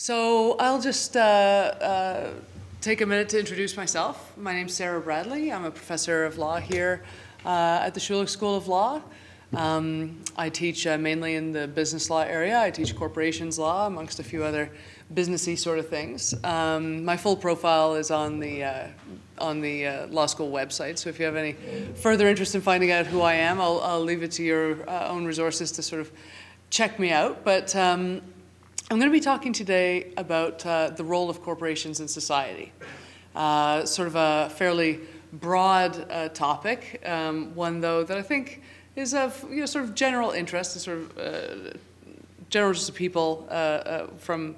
So I'll just uh, uh, take a minute to introduce myself. My name's Sarah Bradley. I'm a professor of law here uh, at the Schulich School of Law. Um, I teach uh, mainly in the business law area. I teach corporations law, amongst a few other businessy sort of things. Um, my full profile is on the uh, on the uh, law school website. So if you have any further interest in finding out who I am, I'll, I'll leave it to your own resources to sort of check me out. But um, I'm going to be talking today about uh, the role of corporations in society. Uh, sort of a fairly broad uh, topic, um, one though that I think is of you know, sort of general interest to sort of uh, general to people uh, uh, from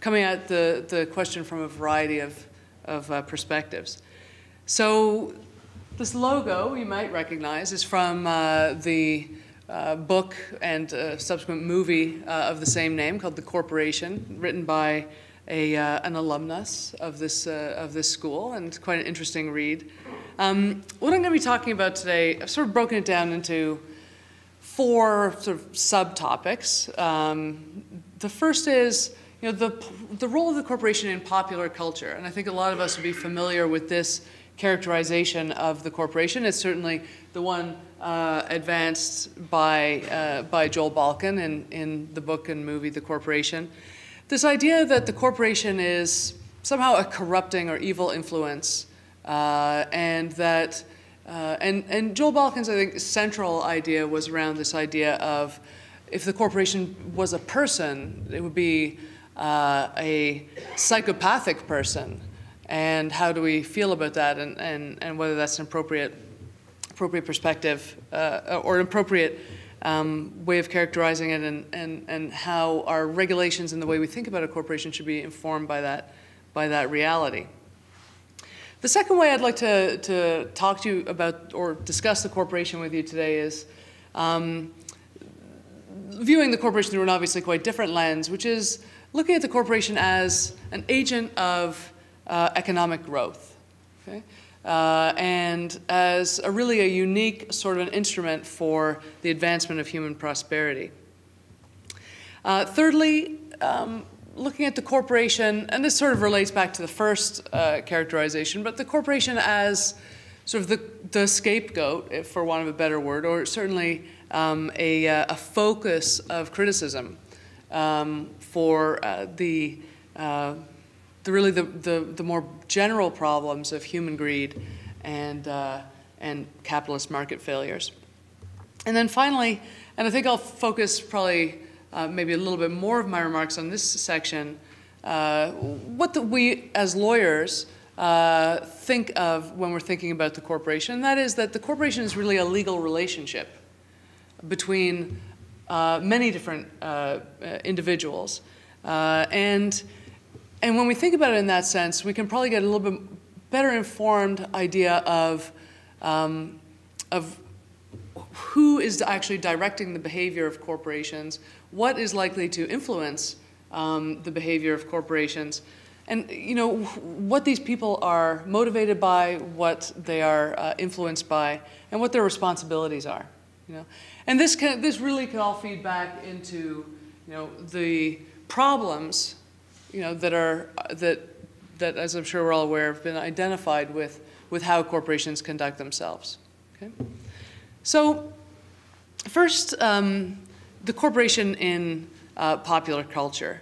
coming at the, the question from a variety of, of perspectives. So this logo you might recognize is from the uh, book and a subsequent movie of the same name called The Corporation, written by a, an alumnus of this, of this school, and quite an interesting read. Um, what I'm going to be talking about today, I've sort of broken it down into four sort of subtopics. Um, the first is you know, the, the role of the corporation in popular culture. And I think a lot of us would be familiar with this characterization of the corporation. It's certainly the one uh, advanced by, uh, by Joel Bakan in, in the book and movie The Corporation. This idea that the corporation is somehow a corrupting or evil influence uh, and that, uh, and, and Joel Bakan's, I think, central idea was around this idea of if the corporation was a person, it would be uh, a psychopathic person. And how do we feel about that and, and, and whether that's an appropriate, appropriate perspective uh, or an appropriate um, way of characterizing it and, and, and how our regulations and the way we think about a corporation should be informed by that, by that reality. The second way I'd like to, to talk to you about or discuss the corporation with you today is um, viewing the corporation through an obviously quite different lens, which is looking at the corporation as an agent of uh, economic growth. Okay? Uh, and as a really a unique sort of an instrument for the advancement of human prosperity. Uh, thirdly, um, looking at the corporation, and this sort of relates back to the first uh, characterization, but the corporation as sort of the, the scapegoat, if for want of a better word, or certainly um, a, uh, a, focus of criticism um, for uh, the, uh, the really the, the, the, more general problems of human greed and, uh, and capitalist market failures. And then finally, and I think I'll focus probably uh, maybe a little bit more of my remarks on this section, uh, what the, we as lawyers uh, think of when we're thinking about the corporation, and that is that the corporation is really a legal relationship between uh, many different uh, individuals. and, and when we think about it in that sense, we can probably get a little bit better informed idea of, um, of who is actually directing the behavior of corporations, what is likely to influence um, the behavior of corporations, and you know what these people are motivated by, what they are uh, influenced by, and what their responsibilities are. You know, and this can this really can all feed back into you know the problems you know that are that that as I'm sure we're all aware have been identified with with how corporations conduct themselves. Okay, so first. Um, the corporation in uh, popular culture.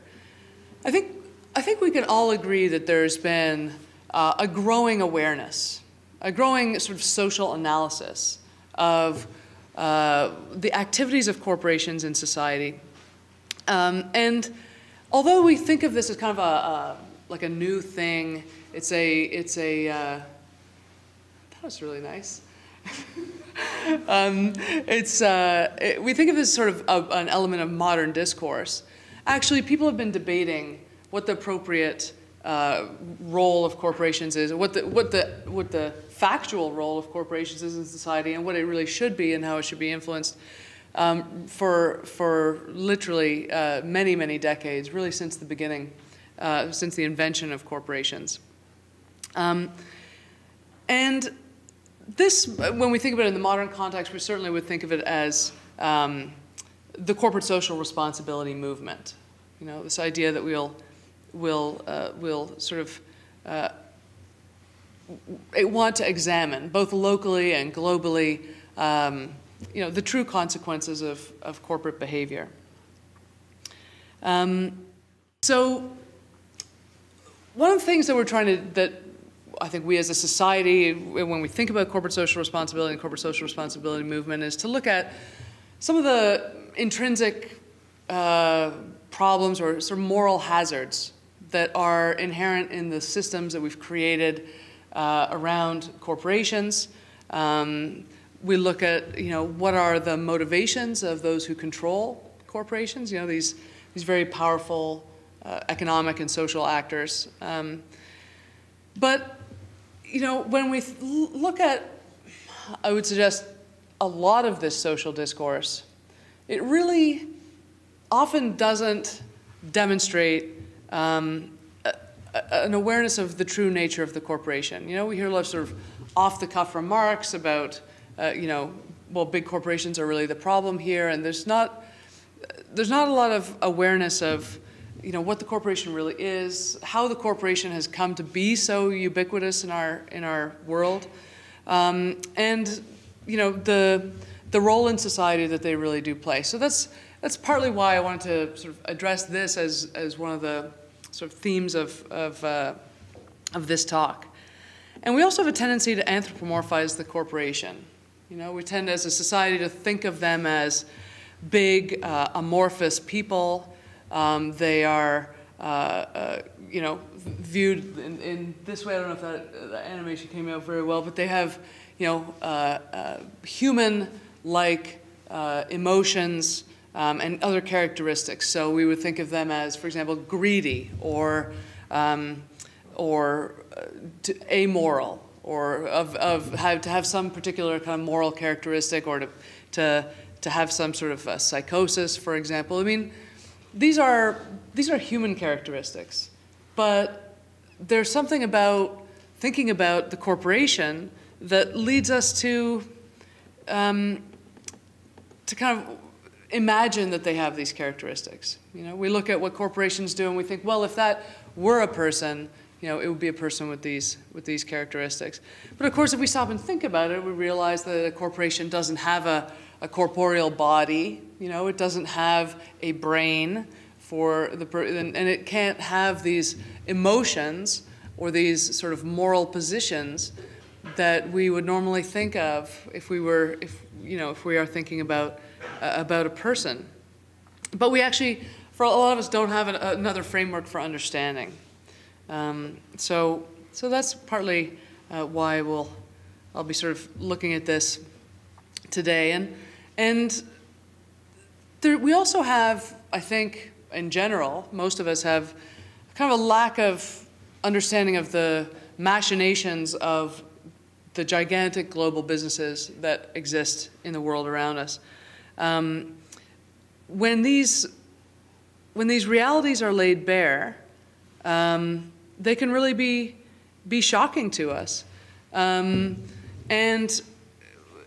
I think, I think we can all agree that there's been uh, a growing awareness, a growing sort of social analysis of uh, the activities of corporations in society. Um, and although we think of this as kind of a, like a new thing, it's a, it's a, uh, that was really nice. um, it's, uh, it, we think of this sort of a, an element of modern discourse. Actually, people have been debating what the appropriate uh, role of corporations is, what the, what, the, what the factual role of corporations is in society, and what it really should be and how it should be influenced um, for, for literally uh, many, many decades, really since the beginning, uh, since the invention of corporations. Um, and this, when we think about it in the modern context, we certainly would think of it as um, the corporate social responsibility movement. You know, this idea that we'll we'll, uh, will sort of uh, want to examine, both locally and globally, um, you know, the true consequences of, of corporate behavior. Um, so one of the things that we're trying to, that I think we as a society, when we think about corporate social responsibility and corporate social responsibility movement, is to look at some of the intrinsic uh, problems or sort of moral hazards that are inherent in the systems that we've created uh, around corporations. Um, we look at, you know, what are the motivations of those who control corporations, you know, these, these very powerful uh, economic and social actors. Um, but, you know, when we look at, I would suggest, a lot of this social discourse, it really often doesn't demonstrate um, a, a, an awareness of the true nature of the corporation. You know, we hear a lot of sort of off-the-cuff remarks about, uh, you know, well, big corporations are really the problem here, and there's not, there's not a lot of awareness of, you know, what the corporation really is, how the corporation has come to be so ubiquitous in our, in our world, um, and, you know, the, the role in society that they really do play. So that's, that's partly why I wanted to sort of address this as, as one of the sort of themes of, of, uh, of this talk. And we also have a tendency to anthropomorphize the corporation. You know, we tend as a society to think of them as big, uh, amorphous people. Um, they are, uh, uh, you know, viewed in, in, this way. I don't know if that, animation came out very well, but they have, you know, uh, uh, human-like uh, emotions, um, and other characteristics. So we would think of them as, for example, greedy or, um, or amoral or of, of have, to have some particular kind of moral characteristic or to, to, to have some sort of psychosis, for example. I mean, these are, these are human characteristics, but there's something about thinking about the corporation that leads us to, um, to kind of imagine that they have these characteristics. You know, we look at what corporations do and we think, well, if that were a person, you know, it would be a person with these, with these characteristics. But of course, if we stop and think about it, we realize that a corporation doesn't have a, a corporeal body, you know, it doesn't have a brain for the, person, and it can't have these emotions or these sort of moral positions that we would normally think of if we were, if, you know, if we are thinking about uh, about a person. But we actually, for a lot of us, don't have an, another framework for understanding. Um, so, so that's partly uh, why we'll, I'll be sort of looking at this today. And, and there, we also have, I think, in general, most of us have kind of a lack of understanding of the machinations of the gigantic global businesses that exist in the world around us. Um, when these when these realities are laid bare, um, they can really be be shocking to us, um, and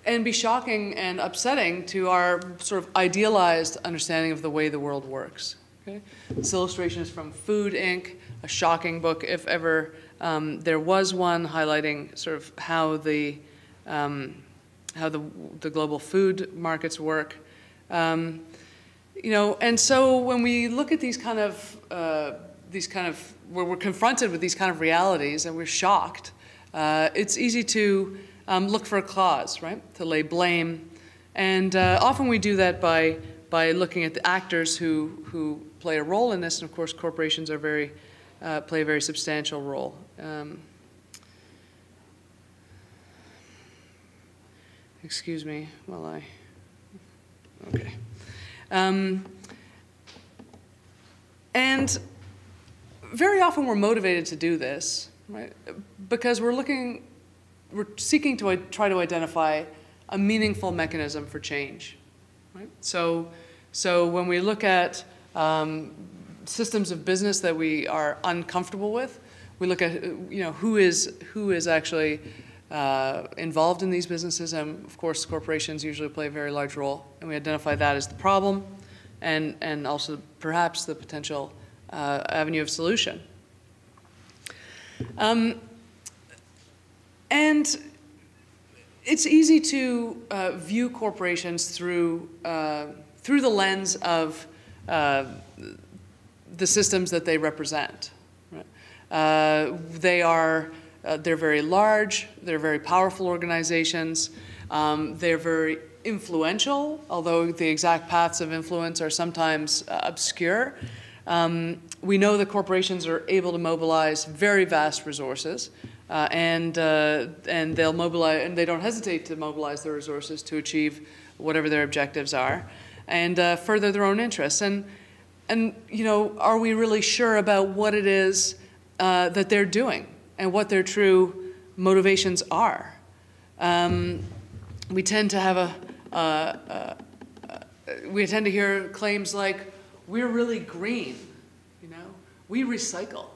and be shocking and upsetting to our sort of idealized understanding of the way the world works. Okay? This illustration is from Food Inc., a shocking book, if ever um, there was one, highlighting sort of how the um, how the, the global food markets work. Um, you know, and so when we look at these kind of, uh, these kind of, where we're confronted with these kind of realities and we're shocked, uh, it's easy to um, look for a cause, right? To lay blame. And uh, often we do that by, by looking at the actors who, who play a role in this. And of course, corporations are very, uh, play a very substantial role. Um, Excuse me while I, okay. Um, and very often we're motivated to do this, right? Because we're looking, we're seeking to try to identify a meaningful mechanism for change, right? So, so when we look at um, systems of business that we are uncomfortable with, we look at, you know, who is, who is actually uh, involved in these businesses, and of course, corporations usually play a very large role, and we identify that as the problem, and, and also perhaps the potential uh, avenue of solution. Um, and it's easy to uh, view corporations through, uh, through the lens of uh, the systems that they represent. Uh, they are, uh, they're very large, they're very powerful organizations, um, they're very influential, although the exact paths of influence are sometimes obscure. Um, we know that corporations are able to mobilize very vast resources, uh, and uh, and they'll mobilize, and they don't hesitate to mobilize their resources to achieve whatever their objectives are, and uh, further their own interests. And and you know, are we really sure about what it is uh, that they're doing and what their true motivations are? Um, we tend to have a we tend to hear claims like, "We're really green," you know, we recycle.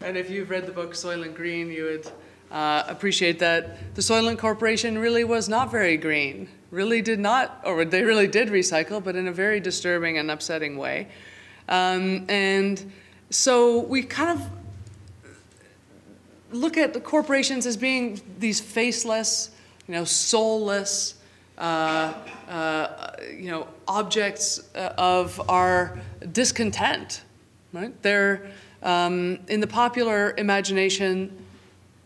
And if you've read the book Soylent Green, you would uh, appreciate that the Soylent Corporation really was not very green, really did not, or they really did recycle, but in a very disturbing and upsetting way. Um, and so we kind of look at the corporations as being these faceless, you know, soulless, you know, objects uh, of our discontent, right? They're, um, in the popular imagination,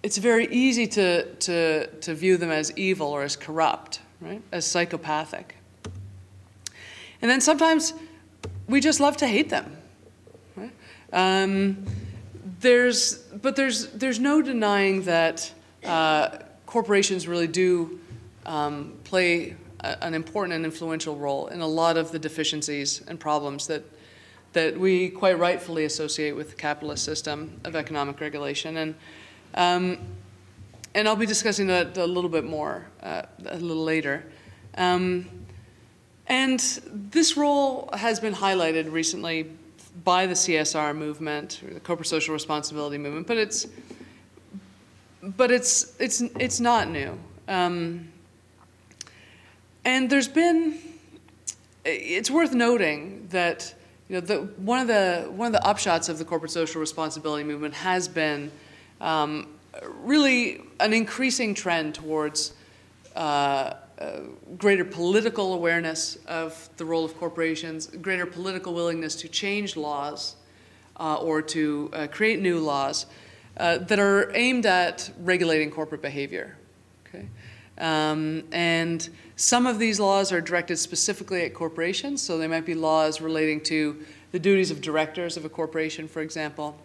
it's very easy to, to, to view them as evil or as corrupt, right? As psychopathic. And then sometimes we just love to hate them. Um, there's, but there's, there's no denying that uh, corporations really do um, play a, an important and influential role in a lot of the deficiencies and problems that that we quite rightfully associate with the capitalist system of economic regulation. And, um, and I'll be discussing that a little bit more uh, a little later. Um, and this role has been highlighted recently by the CSR movement, or the corporate social responsibility movement, but it's, but it's, it's, it's not new. Um, and there's been, it's worth noting that you know, the, one, of the, one of the upshots of the corporate social responsibility movement has been um, really an increasing trend towards uh, uh, greater political awareness of the role of corporations, greater political willingness to change laws uh, or to uh, create new laws uh, that are aimed at regulating corporate behavior. Okay? Um, and some of these laws are directed specifically at corporations, so they might be laws relating to the duties of directors of a corporation, for example.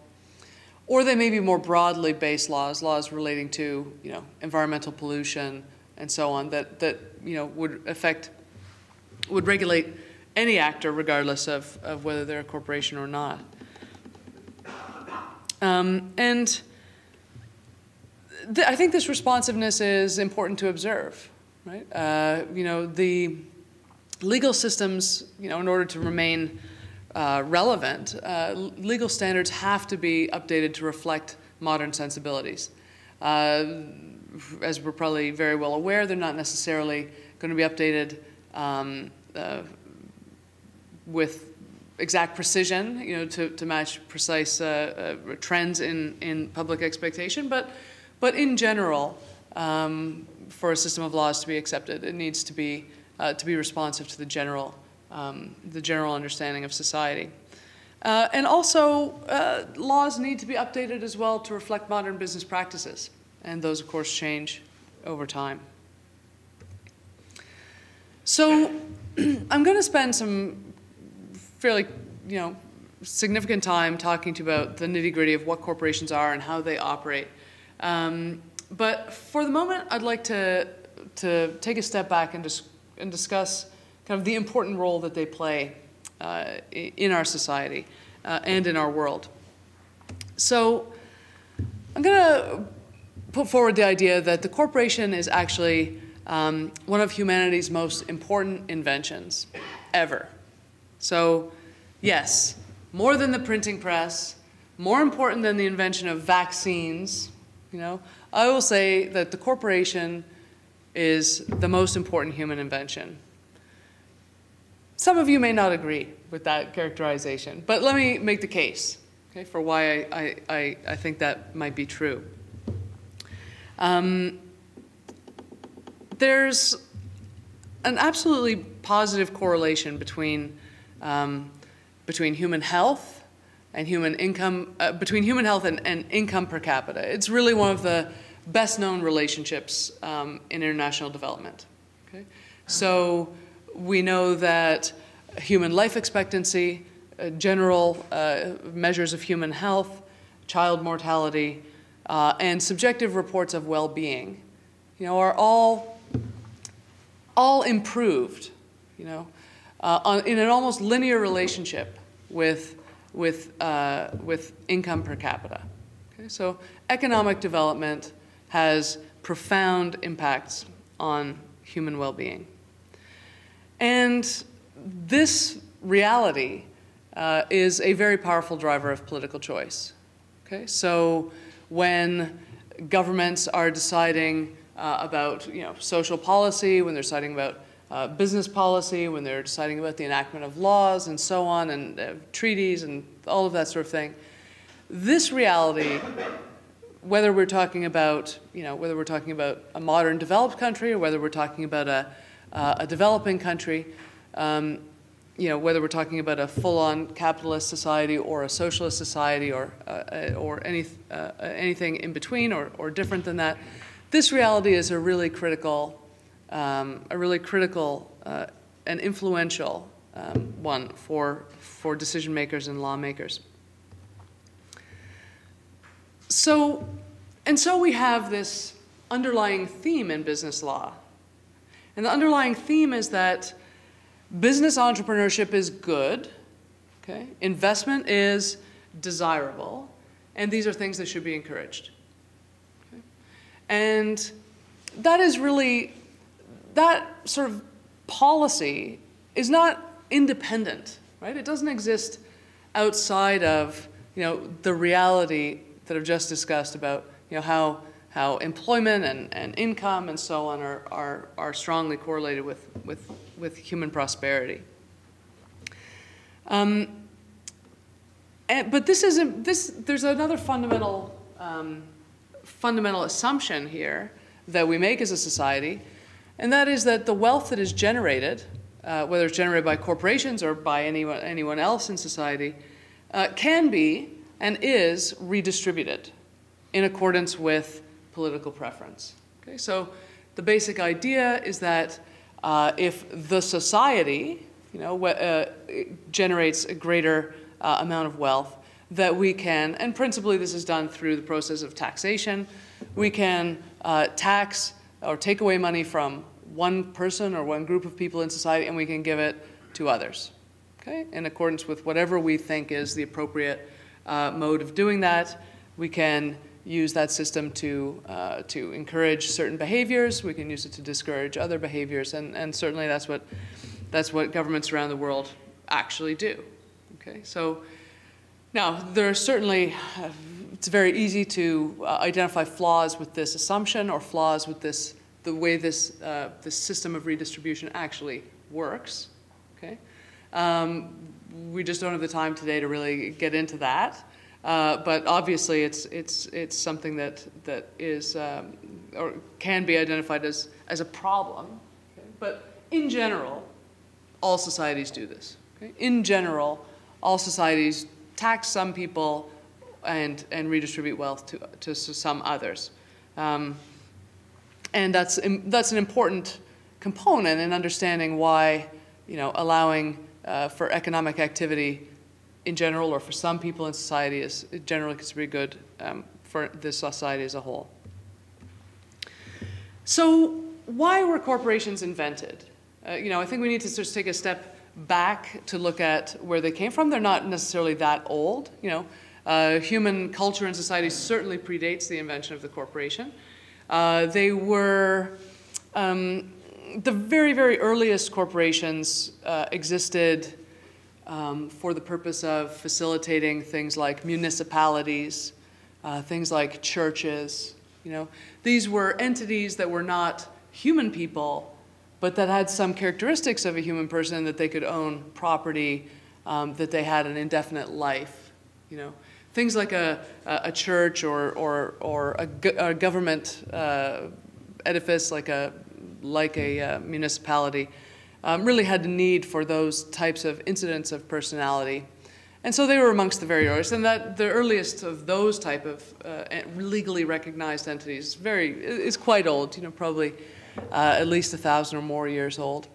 Or they may be more broadly based laws, laws relating to you know, environmental pollution and so on, that, that you know, would affect, would regulate any actor regardless of, of whether they're a corporation or not. Um, and th I think this responsiveness is important to observe right? Uh, you know, the legal systems, you know, in order to remain uh, relevant, uh, legal standards have to be updated to reflect modern sensibilities. Uh, as we're probably very well aware, they're not necessarily going to be updated um, uh, with exact precision, you know, to, to match precise uh, trends in, in public expectation, but, but in general, um, for a system of laws to be accepted, it needs to be, uh, to be responsive to the general, um, the general understanding of society. Uh, and also, uh, laws need to be updated as well to reflect modern business practices. And those, of course, change over time. So I'm going to spend some fairly, you know, significant time talking to you about the nitty gritty of what corporations are and how they operate. Um, but for the moment, I'd like to, to take a step back and, dis and discuss kind of the important role that they play uh, in our society uh, and in our world. So I'm going to put forward the idea that the corporation is actually um, one of humanity's most important inventions ever. So yes, more than the printing press, more important than the invention of vaccines, you know, I will say that the corporation is the most important human invention. Some of you may not agree with that characterization, but let me make the case okay, for why I, I, I think that might be true. Um, there's an absolutely positive correlation between, um, between human health and human income, uh, between human health and, and, income per capita. It's really one of the best known relationships um, in international development. Okay? So we know that human life expectancy, uh, general uh, measures of human health, child mortality, uh, and subjective reports of well-being, you know, are all all improved, you know, uh, on, in an almost linear relationship with with uh, with income per capita. Okay? So economic development has profound impacts on human well-being. And this reality uh, is a very powerful driver of political choice. Okay, so when governments are deciding uh, about you know social policy, when they're deciding about uh, business policy, when they're deciding about the enactment of laws and so on, and uh, treaties and all of that sort of thing, this reality whether we're talking about, you know, whether we're talking about a modern developed country or whether we're talking about a, uh, a developing country, um, you know, whether we're talking about a full-on capitalist society or a socialist society or, uh, or any, uh, anything in between or, or different than that, this reality is a really critical, um, a really critical uh, and influential um, one for, for decision makers and lawmakers. So, and so we have this underlying theme in business law. And the underlying theme is that business entrepreneurship is good, okay? Investment is desirable, and these are things that should be encouraged. Okay? And that is really, that sort of policy is not independent, right? It doesn't exist outside of, you know, the reality that I've just discussed about you know, how, how employment and, and income and so on are, are, are strongly correlated with, with, with human prosperity. Um, and, but this is a, this, there's another fundamental, um, fundamental assumption here that we make as a society, and that is that the wealth that is generated, uh, whether it's generated by corporations or by anyone, anyone else in society, uh, can be and is redistributed in accordance with political preference. Okay, so the basic idea is that uh, if the society, you know, uh, generates a greater uh, amount of wealth, that we can, and principally this is done through the process of taxation, we can uh, tax or take away money from one person or one group of people in society and we can give it to others, okay, in accordance with whatever we think is the appropriate uh, mode of doing that. We can use that system to, uh, to encourage certain behaviors. We can use it to discourage other behaviors. And, and certainly that's what, that's what governments around the world actually do. Okay, so now there are certainly, it's very easy to uh, identify flaws with this assumption or flaws with this, the way this, uh, this system of redistribution actually works. Okay, um, we just don't have the time today to really get into that. Uh, but obviously, it's, it's, it's something that, that is um, or can be identified as, as a problem. Okay? But in general, all societies do this. Okay? In general, all societies tax some people and, and redistribute wealth to, to some others. Um, and that's, that's an important component in understanding why you know, allowing uh, for economic activity in general or for some people in society is generally considered good um, for the society as a whole. So why were corporations invented? Uh, you know, I think we need to take a step back to look at where they came from. They're not necessarily that old. You know, uh, human culture and society certainly predates the invention of the corporation. Uh, they were um, the very, very earliest corporations uh, existed um, for the purpose of facilitating things like municipalities, uh, things like churches. You know, these were entities that were not human people, but that had some characteristics of a human person that they could own property, um, that they had an indefinite life, you know. Things like a, a church or, or, or a, a government uh, edifice like a, like a uh, municipality um, really had a need for those types of incidents of personality. And so they were amongst the very earliest, and that the earliest of those type of uh, legally recognized entities very is quite old, you know, probably uh, at least a thousand or more years old.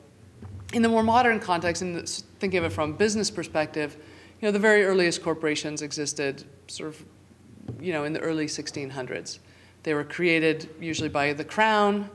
In the more modern context, and thinking of it from a business perspective, you know, the very earliest corporations existed sort of, you know, in the early 1600s. They were created usually by the crown.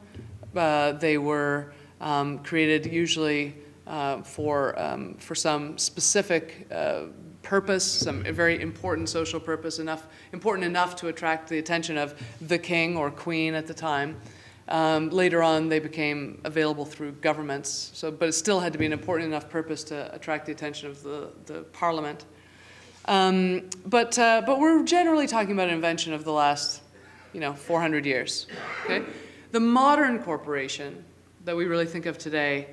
Uh, they were um, created usually uh, for, um, for some specific uh, purpose, some very important social purpose, enough, important enough to attract the attention of the king or queen at the time. Um, later on, they became available through governments, so, but it still had to be an important enough purpose to attract the attention of the, the parliament. Um, but, uh, but we're generally talking about an invention of the last, you know, 400 years. Okay? The modern corporation that we really think of today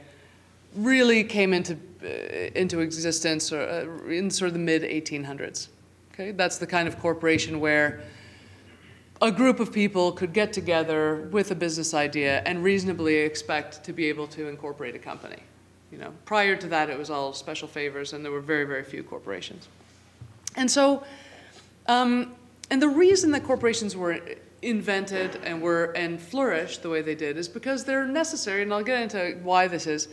really came into, uh, into existence or, uh, in sort of the mid 1800s. Okay? That's the kind of corporation where a group of people could get together with a business idea and reasonably expect to be able to incorporate a company. You know, prior to that, it was all special favors, and there were very, very few corporations. And so, um, and the reason that corporations were invented and were and flourished the way they did is because they're necessary, and I'll get into why this is.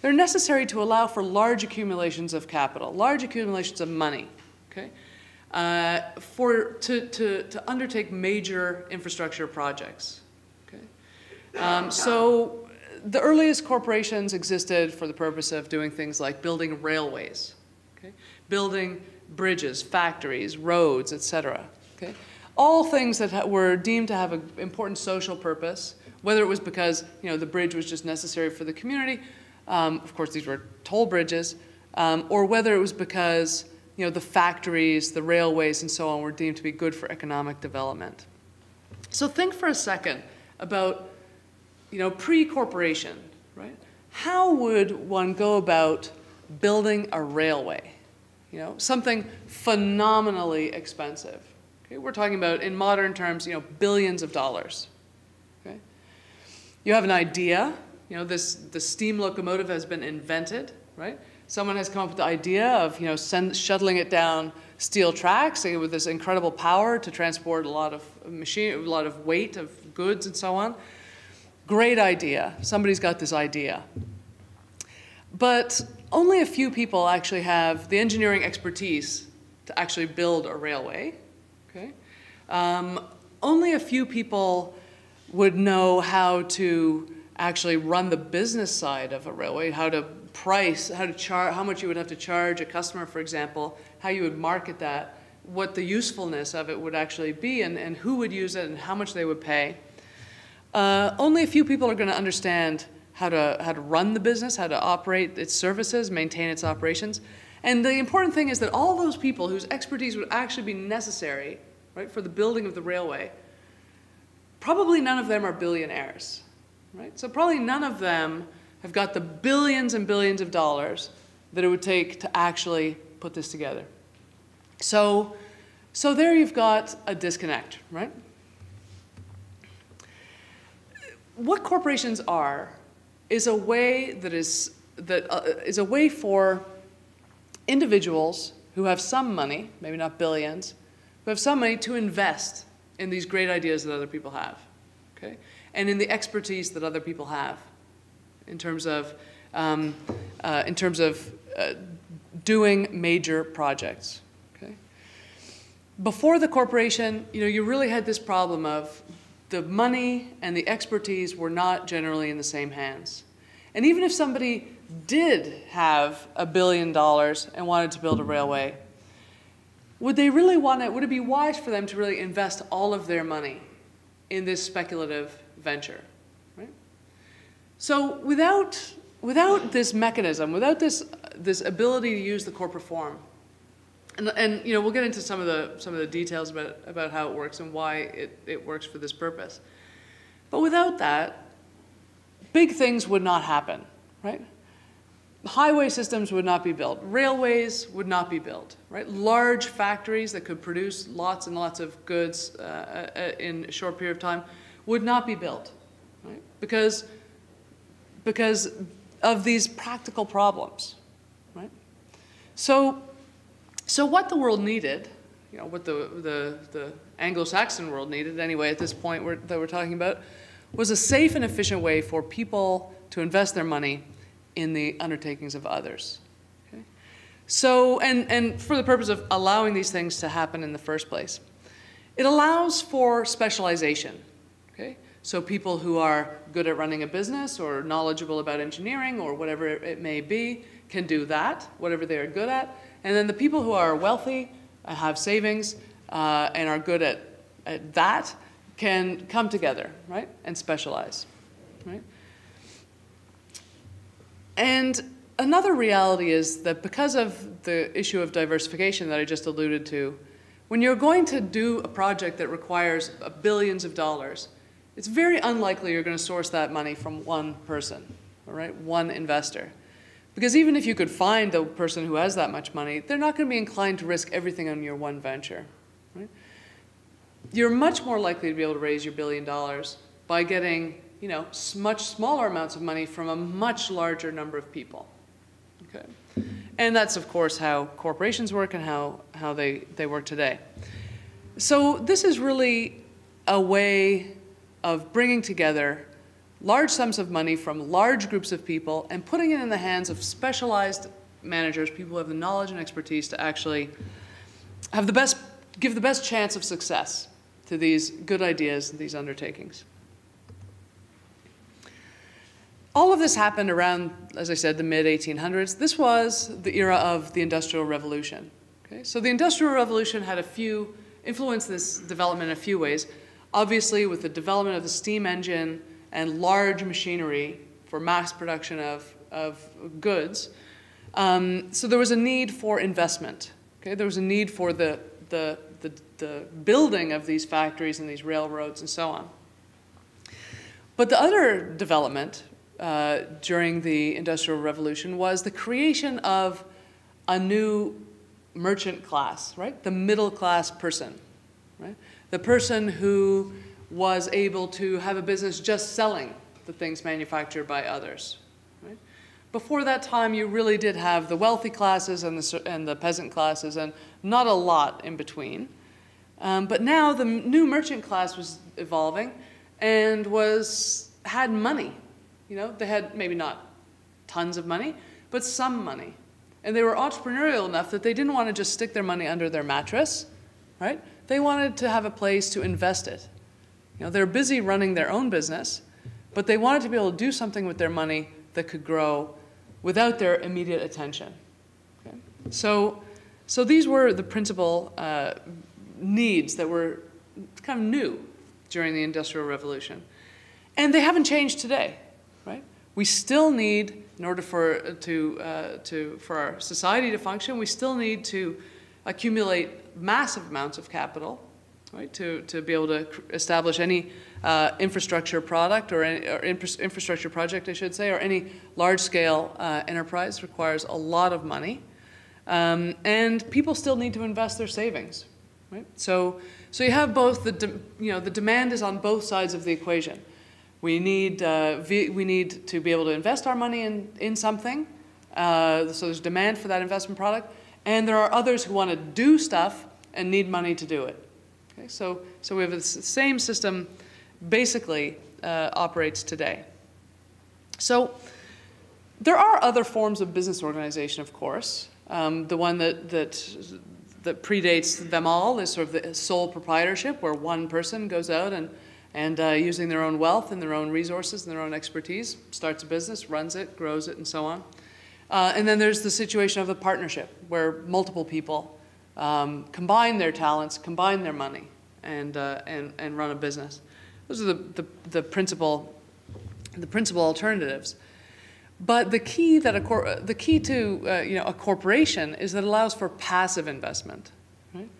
They're necessary to allow for large accumulations of capital, large accumulations of money. Okay uh, for, to, to, to undertake major infrastructure projects. Okay? Um, so the earliest corporations existed for the purpose of doing things like building railways, okay? building bridges, factories, roads, etc. Okay? All things that were deemed to have an important social purpose, whether it was because you know, the bridge was just necessary for the community, um, of course these were toll bridges, um, or whether it was because you know, the factories, the railways, and so on were deemed to be good for economic development. So think for a second about, you know, pre-corporation, right? How would one go about building a railway? You know, something phenomenally expensive. Okay, we're talking about, in modern terms, you know, billions of dollars. Okay, you have an idea. You know, this the steam locomotive has been invented, right? Someone has come up with the idea of you know send, shuttling it down steel tracks with this incredible power to transport a lot of machine, a lot of weight of goods and so on. Great idea. Somebody's got this idea. But only a few people actually have the engineering expertise to actually build a railway. Okay? Um, only a few people would know how to actually run the business side of a railway, how to price, how to charge, how much you would have to charge a customer, for example, how you would market that, what the usefulness of it would actually be, and, and who would use it, and how much they would pay. Uh, only a few people are going to understand how to, how to run the business, how to operate its services, maintain its operations. And the important thing is that all those people whose expertise would actually be necessary right, for the building of the railway, probably none of them are billionaires. Right? So probably none of them have got the billions and billions of dollars that it would take to actually put this together. So, so there you've got a disconnect, right? What corporations are is a way that is that uh, is a way for individuals who have some money, maybe not billions, who have some money to invest in these great ideas that other people have, okay, and in the expertise that other people have in terms of, um, uh, in terms of uh, doing major projects. Okay? Before the corporation, you know, you really had this problem of the money and the expertise were not generally in the same hands. And even if somebody did have a billion dollars and wanted to build a railway, would they really want it, would it be wise for them to really invest all of their money in this speculative venture? So without, without this mechanism, without this, this ability to use the corporate form, and, and you know, we'll get into some of the, some of the details about, about how it works and why it, it works for this purpose. But without that, big things would not happen, right? Highway systems would not be built. Railways would not be built, right? Large factories that could produce lots and lots of goods uh, uh, in a short period of time would not be built, right? Because, because of these practical problems, right? So, so what the world needed, you know, what the, the, the Anglo-Saxon world needed anyway at this point we're, that we're talking about, was a safe and efficient way for people to invest their money in the undertakings of others. Okay? So, and, and for the purpose of allowing these things to happen in the first place, it allows for specialization. Okay? So people who are good at running a business or knowledgeable about engineering or whatever it may be can do that, whatever they are good at. And then the people who are wealthy, uh, have savings, uh, and are good at, at that can come together, right, and specialize, right? And another reality is that because of the issue of diversification that I just alluded to, when you're going to do a project that requires billions of dollars, it's very unlikely you're going to source that money from one person, all right, one investor. Because even if you could find the person who has that much money, they're not going to be inclined to risk everything on your one venture. Right? You're much more likely to be able to raise your billion dollars by getting you know, much smaller amounts of money from a much larger number of people. Okay? And that's, of course, how corporations work and how, how they, they work today. So this is really a way of bringing together large sums of money from large groups of people and putting it in the hands of specialized managers, people who have the knowledge and expertise to actually have the best, give the best chance of success to these good ideas and these undertakings. All of this happened around, as I said, the mid 1800s. This was the era of the Industrial Revolution. Okay? So the Industrial Revolution had a few, influenced this development in a few ways. Obviously, with the development of the steam engine and large machinery for mass production of, of goods. Um, so there was a need for investment. Okay? There was a need for the, the, the, the building of these factories and these railroads and so on. But the other development uh, during the Industrial Revolution was the creation of a new merchant class, right? The middle class person, right? The person who was able to have a business just selling the things manufactured by others. Right? Before that time, you really did have the wealthy classes and the, and the peasant classes, and not a lot in between. Um, but now the new merchant class was evolving and was had money you know, they had maybe not tons of money, but some money. And they were entrepreneurial enough that they didn't want to just stick their money under their mattress, right? They wanted to have a place to invest it. You know, they're busy running their own business, but they wanted to be able to do something with their money that could grow without their immediate attention. Okay? So, so these were the principal uh, needs that were kind of new during the Industrial Revolution. And they haven't changed today right? We still need, in order for, to, uh, to, for our society to function, we still need to accumulate massive amounts of capital, right, to, to be able to establish any uh, infrastructure product or, any, or infra infrastructure project, I should say, or any large-scale uh, enterprise requires a lot of money. Um, and people still need to invest their savings, right? So, so you have both the, you know, the demand is on both sides of the equation. We need, uh, we need to be able to invest our money in, in something. Uh, so there's demand for that investment product. And there are others who want to do stuff and need money to do it. Okay? So, so we have the same system basically uh, operates today. So there are other forms of business organization, of course. Um, the one that, that, that predates them all is sort of the sole proprietorship, where one person goes out and and uh, using their own wealth and their own resources and their own expertise, starts a business, runs it, grows it, and so on. Uh, and then there's the situation of a partnership where multiple people um, combine their talents, combine their money, and, uh, and, and run a business. Those are the, the, the, principal, the principal alternatives. But the key, that a the key to uh, you know, a corporation is that it allows for passive investment. Right?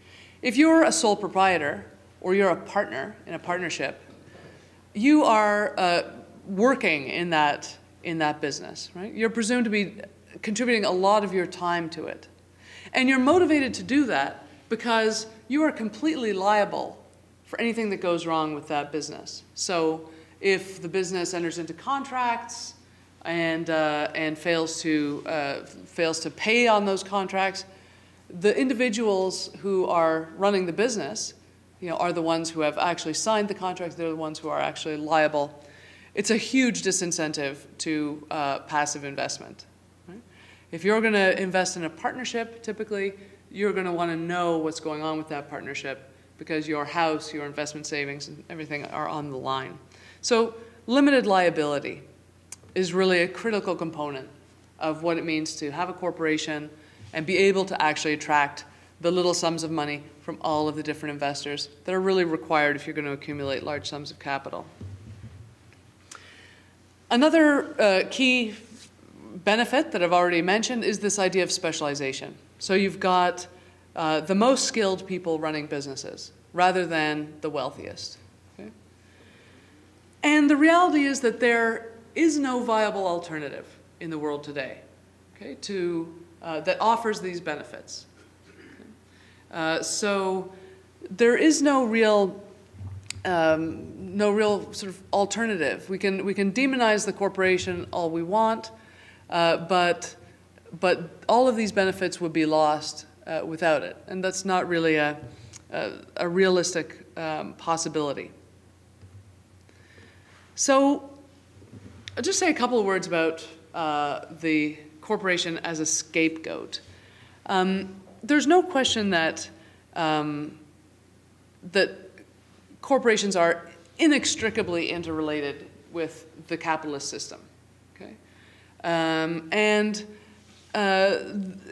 If you're a sole proprietor or you're a partner in a partnership, you are uh, working in that, in that business, right? You're presumed to be contributing a lot of your time to it. And you're motivated to do that because you are completely liable for anything that goes wrong with that business. So if the business enters into contracts and, uh, and fails, to, uh, fails to pay on those contracts, the individuals who are running the business you know, are the ones who have actually signed the contracts. They're the ones who are actually liable. It's a huge disincentive to uh, passive investment. If you're going to invest in a partnership, typically, you're going to want to know what's going on with that partnership because your house, your investment savings, and everything are on the line. So limited liability is really a critical component of what it means to have a corporation and be able to actually attract the little sums of money from all of the different investors that are really required if you're going to accumulate large sums of capital. Another uh, key benefit that I've already mentioned is this idea of specialization. So you've got uh, the most skilled people running businesses rather than the wealthiest. Okay? And the reality is that there is no viable alternative in the world today okay, to, uh, that offers these benefits. Uh, so there is no real um, no real sort of alternative. We can we can demonize the corporation all we want, uh, but but all of these benefits would be lost uh, without it, and that's not really a a, a realistic um, possibility. So, I'll just say a couple of words about uh, the corporation as a scapegoat. Um, there's no question that um, that corporations are inextricably interrelated with the capitalist system. Um, and uh,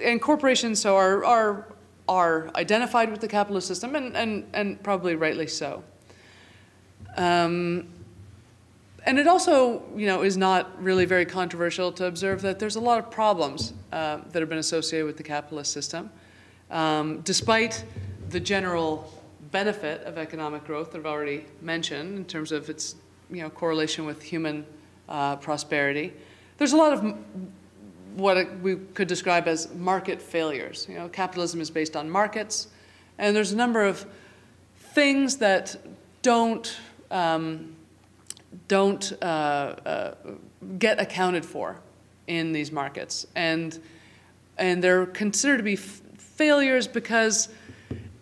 and corporations so are are are identified with the capitalist system, and and and probably rightly so. Um, and it also, you know, is not really very controversial to observe that there's a lot of problems uh, that have been associated with the capitalist system. Um, despite the general benefit of economic growth that I've already mentioned in terms of its you know, correlation with human uh, prosperity, there's a lot of what we could describe as market failures. You know, capitalism is based on markets, and there's a number of things that don't um, don't uh, uh, get accounted for in these markets, and and they're considered to be failures because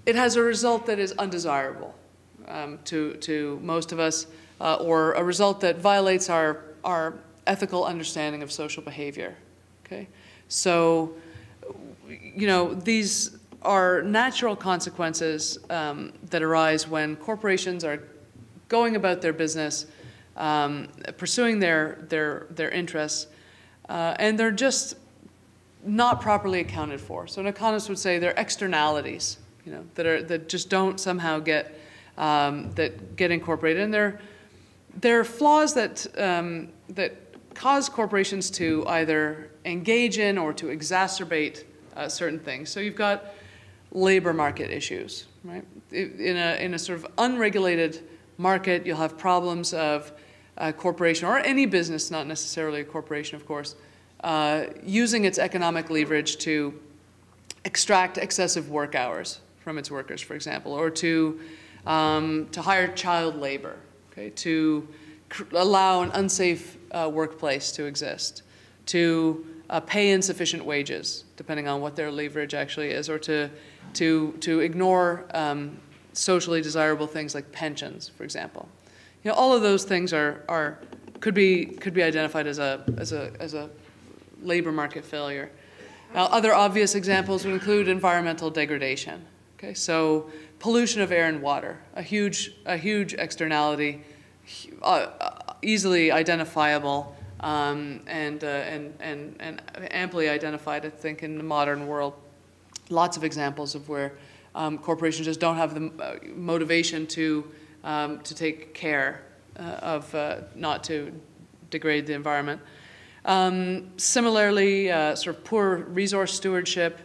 it has a result that is undesirable um, to, to most of us, uh, or a result that violates our, our ethical understanding of social behavior. Okay? So, you know, these are natural consequences um, that arise when corporations are going about their business, um, pursuing their, their, their interests, uh, and they're just not properly accounted for. So an economist would say they're externalities, you know, that are that just don't somehow get um, that get incorporated, and they're they're flaws that um, that cause corporations to either engage in or to exacerbate uh, certain things. So you've got labor market issues, right? In a in a sort of unregulated market, you'll have problems of a corporation or any business, not necessarily a corporation, of course uh, using its economic leverage to extract excessive work hours from its workers, for example, or to, um, to hire child labor, okay, to allow an unsafe uh, workplace to exist, to uh, pay insufficient wages, depending on what their leverage actually is, or to, to, to ignore um, socially desirable things like pensions, for example. You know, all of those things are, are, could, be, could be identified as a, as a, as a labor market failure. Now, other obvious examples would include environmental degradation. Okay, so pollution of air and water, a huge, a huge externality, uh, easily identifiable um, and, uh, and, and, and amply identified, I think, in the modern world. Lots of examples of where um, corporations just don't have the uh, motivation to, um, to take care uh, of uh, not to degrade the environment. Um, similarly, uh, sort of poor resource stewardship,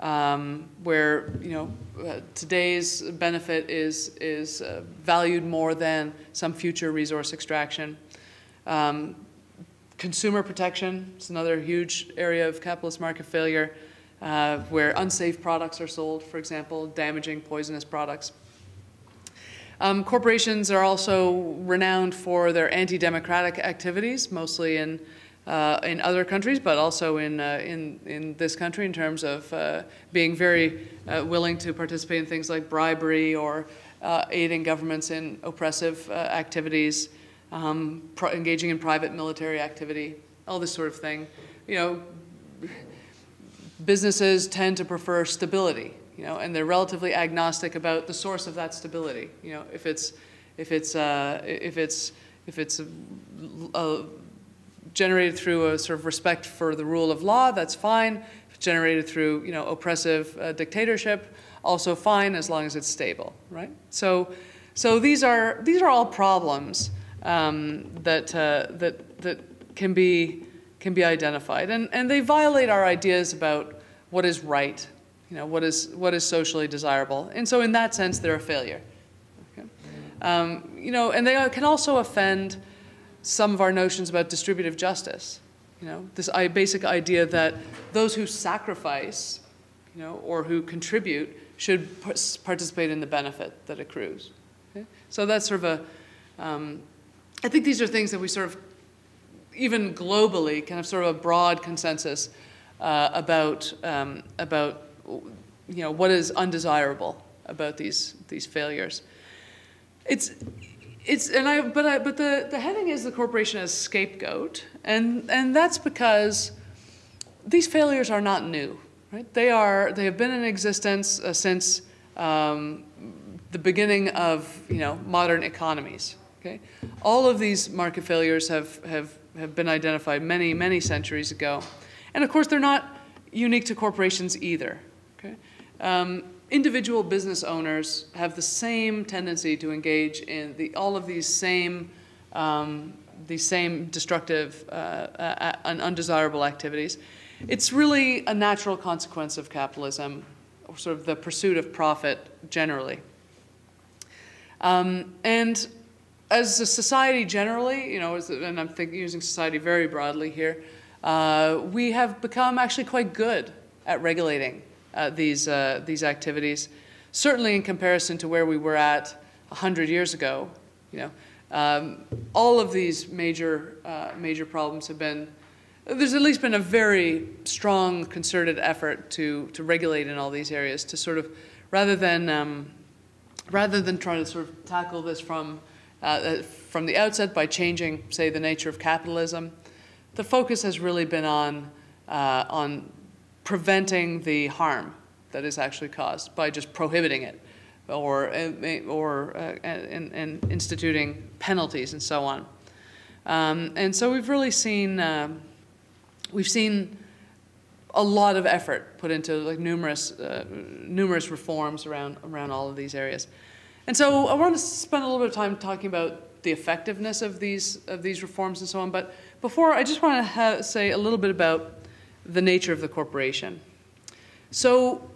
um, where you know uh, today's benefit is is valued more than some future resource extraction. Um, consumer protection is another huge area of capitalist market failure, uh, where unsafe products are sold, for example, damaging, poisonous products. Um, corporations are also renowned for their anti-democratic activities, mostly in uh, in other countries, but also in, uh, in, in this country in terms of uh, being very uh, willing to participate in things like bribery or uh, aiding governments in oppressive uh, activities, um, engaging in private military activity, all this sort of thing. You know, businesses tend to prefer stability, you know, and they're relatively agnostic about the source of that stability. You know, if it's, if it's, if it's, if it's a, a generated through a sort of respect for the rule of law, that's fine. If it's generated through, you know, oppressive uh, dictatorship, also fine as long as it's stable, right? So, so these are these are all problems um, that uh, that that can be can be identified, and and they violate our ideas about what is right, you know, what is what is socially desirable, and so in that sense, they're a failure. Um, you know, and they can also offend some of our notions about distributive justice. You know, this basic idea that those who sacrifice, you know, or who contribute should participate in the benefit that accrues. Okay? So that's sort of a. Um, I think these are things that we sort of, even globally, kind of sort of a broad consensus uh, about um, about you know what is undesirable about these these failures. It's it's and I but I but the the heading is the corporation as scapegoat, and and that's because these failures are not new, right? They are they have been in existence uh, since um, the beginning of you know modern economies. Okay, all of these market failures have have have been identified many many centuries ago, and of course they're not unique to corporations either. Okay. Um, individual business owners have the same tendency to engage in the, all of these same, um, these same destructive uh, uh, and undesirable activities. It's really a natural consequence of capitalism, or sort of the pursuit of profit generally. Um, and as a society generally, you know, and I'm thinking, using society very broadly here, uh, we have become actually quite good at regulating uh, these, uh, these activities. Certainly in comparison to where we were at 100 years ago, you know, um, all of these major, uh, major problems have been, there's at least been a very strong concerted effort to, to regulate in all these areas to sort of, rather than, um, rather than trying to sort of tackle this from, uh, uh, from the outset by changing, say, the nature of capitalism, the focus has really been on, uh, on preventing the harm that is actually caused by just prohibiting it or, or uh, and, and, instituting penalties and so on. Um, and so we've really seen, um, we've seen a lot of effort put into like numerous, uh, numerous reforms around, around all of these areas. And so I want to spend a little bit of time talking about the effectiveness of these, of these reforms and so on. But before, I just want to say a little bit about the nature of the corporation. So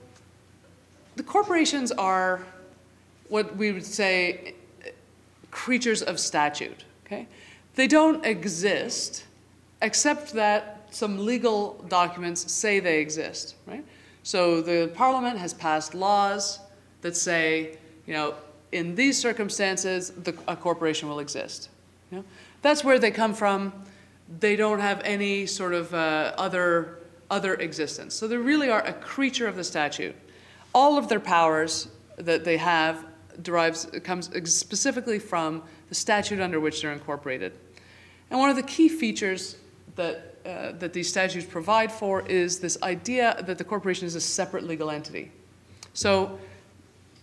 the corporations are what we would say creatures of statute. Okay? They don't exist except that some legal documents say they exist. Right? So the parliament has passed laws that say, you know, in these circumstances, the, a corporation will exist. You know? That's where they come from. They don't have any sort of uh, other other existence. So they really are a creature of the statute. All of their powers that they have derives comes specifically from the statute under which they're incorporated. And one of the key features that uh, that these statutes provide for is this idea that the corporation is a separate legal entity. So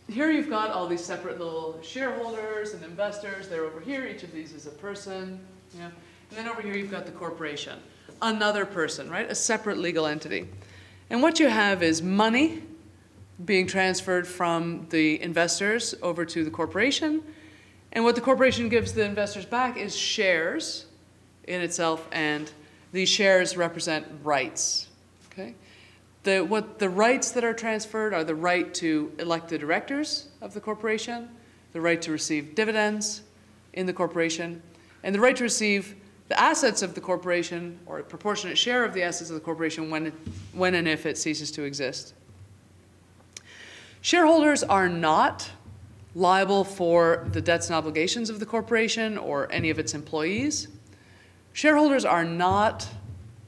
here you've got all these separate little shareholders and investors. They're over here. Each of these is a person. You know? And then over here you've got the corporation another person, right? A separate legal entity. And what you have is money being transferred from the investors over to the corporation. And what the corporation gives the investors back is shares in itself, and these shares represent rights. The, what the rights that are transferred are the right to elect the directors of the corporation, the right to receive dividends in the corporation, and the right to receive the assets of the corporation or a proportionate share of the assets of the corporation when, when and if it ceases to exist. Shareholders are not liable for the debts and obligations of the corporation or any of its employees. Shareholders are not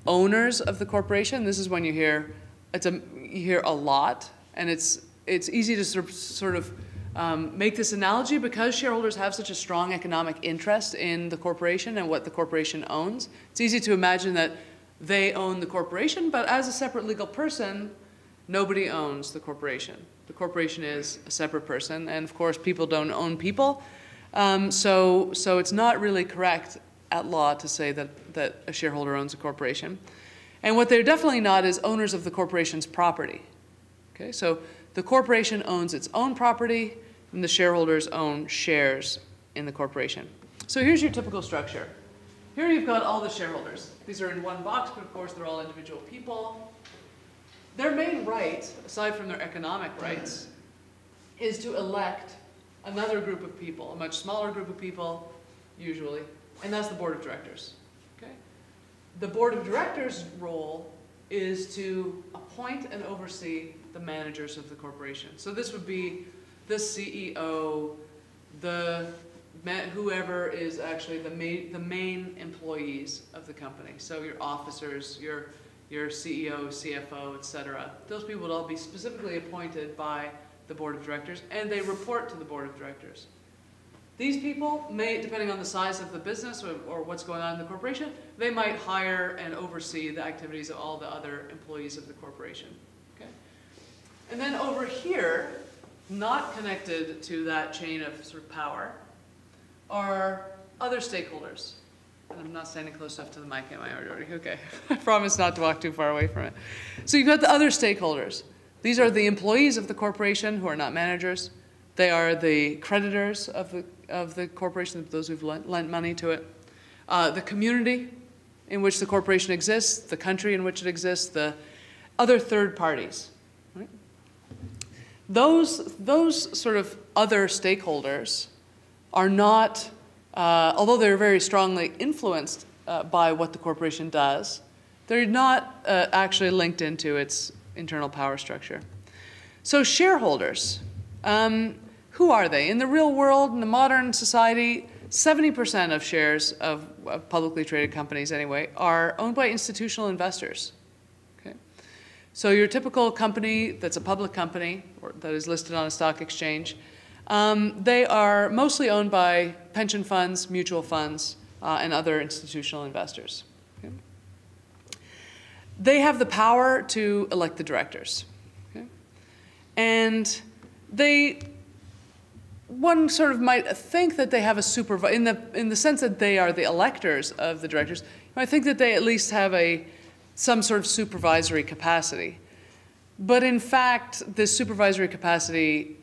owners of the corporation. This is when you hear it's a you hear a lot, and it's it's easy to sort of, sort of um, make this analogy because shareholders have such a strong economic interest in the corporation and what the corporation owns. It's easy to imagine that they own the corporation, but as a separate legal person, nobody owns the corporation. The corporation is a separate person, and of course, people don't own people. Um, so, so it's not really correct at law to say that, that a shareholder owns a corporation. And what they're definitely not is owners of the corporation's property. Okay, so the corporation owns its own property, and the shareholders own shares in the corporation. So here's your typical structure. Here you've got all the shareholders. These are in one box, but of course they're all individual people. Their main right, aside from their economic rights, is to elect another group of people, a much smaller group of people, usually, and that's the board of directors. The board of directors' role is to appoint and oversee the managers of the corporation. So this would be the CEO, the whoever is actually the main, the main employees of the company. So your officers, your your CEO, CFO, etc. Those people would all be specifically appointed by the board of directors, and they report to the board of directors. These people may, depending on the size of the business or, or, what's going on in the corporation, they might hire and oversee the activities of all the other employees of the corporation. Okay? And then over here, not connected to that chain of sort of power, are other stakeholders. And I'm not standing close enough to the mic, am I already? Okay. I promise not to walk too far away from it. So you've got the other stakeholders. These are the employees of the corporation who are not managers. They are the creditors of the, of the corporation, those who've lent, lent money to it. Uh, the community in which the corporation exists, the country in which it exists, the other third parties. Right? Those, those sort of other stakeholders are not uh, although they're very strongly influenced uh, by what the corporation does, they're not uh, actually linked into its internal power structure. So shareholders, um, who are they? In the real world, in the modern society, 70% of shares of, of, publicly traded companies, anyway, are owned by institutional investors. Okay? So your typical company that's a public company or that is listed on a stock exchange um, they are mostly owned by pension funds, mutual funds, uh, and other institutional investors. Okay? They have the power to elect the directors. Okay? And they, one sort of might think that they have a supervisor, in the, in the sense that they are the electors of the directors, I think that they at least have a, some sort of supervisory capacity. But in fact, this supervisory capacity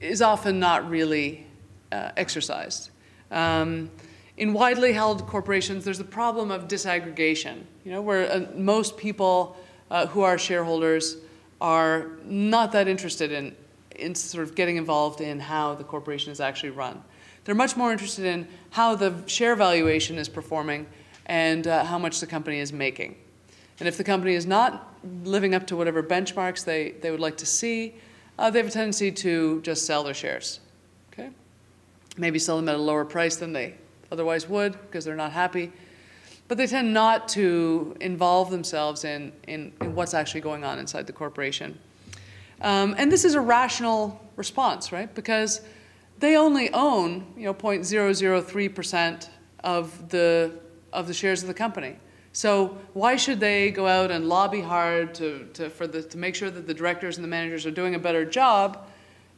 is often not really uh, exercised. Um, in widely held corporations, there's a problem of disaggregation, you know, where uh, most people uh, who are shareholders are not that interested in, in sort of getting involved in how the corporation is actually run. They're much more interested in how the share valuation is performing and uh, how much the company is making. And if the company is not living up to whatever benchmarks they, they would like to see, uh, they have a tendency to just sell their shares. Okay? Maybe sell them at a lower price than they otherwise would because they're not happy. But they tend not to involve themselves in, in, in what's actually going on inside the corporation. Um, and this is a rational response, right? Because they only own, you know, 0.003% of the, of the shares of the company. So why should they go out and lobby hard to, to, for the, to make sure that the directors and the managers are doing a better job,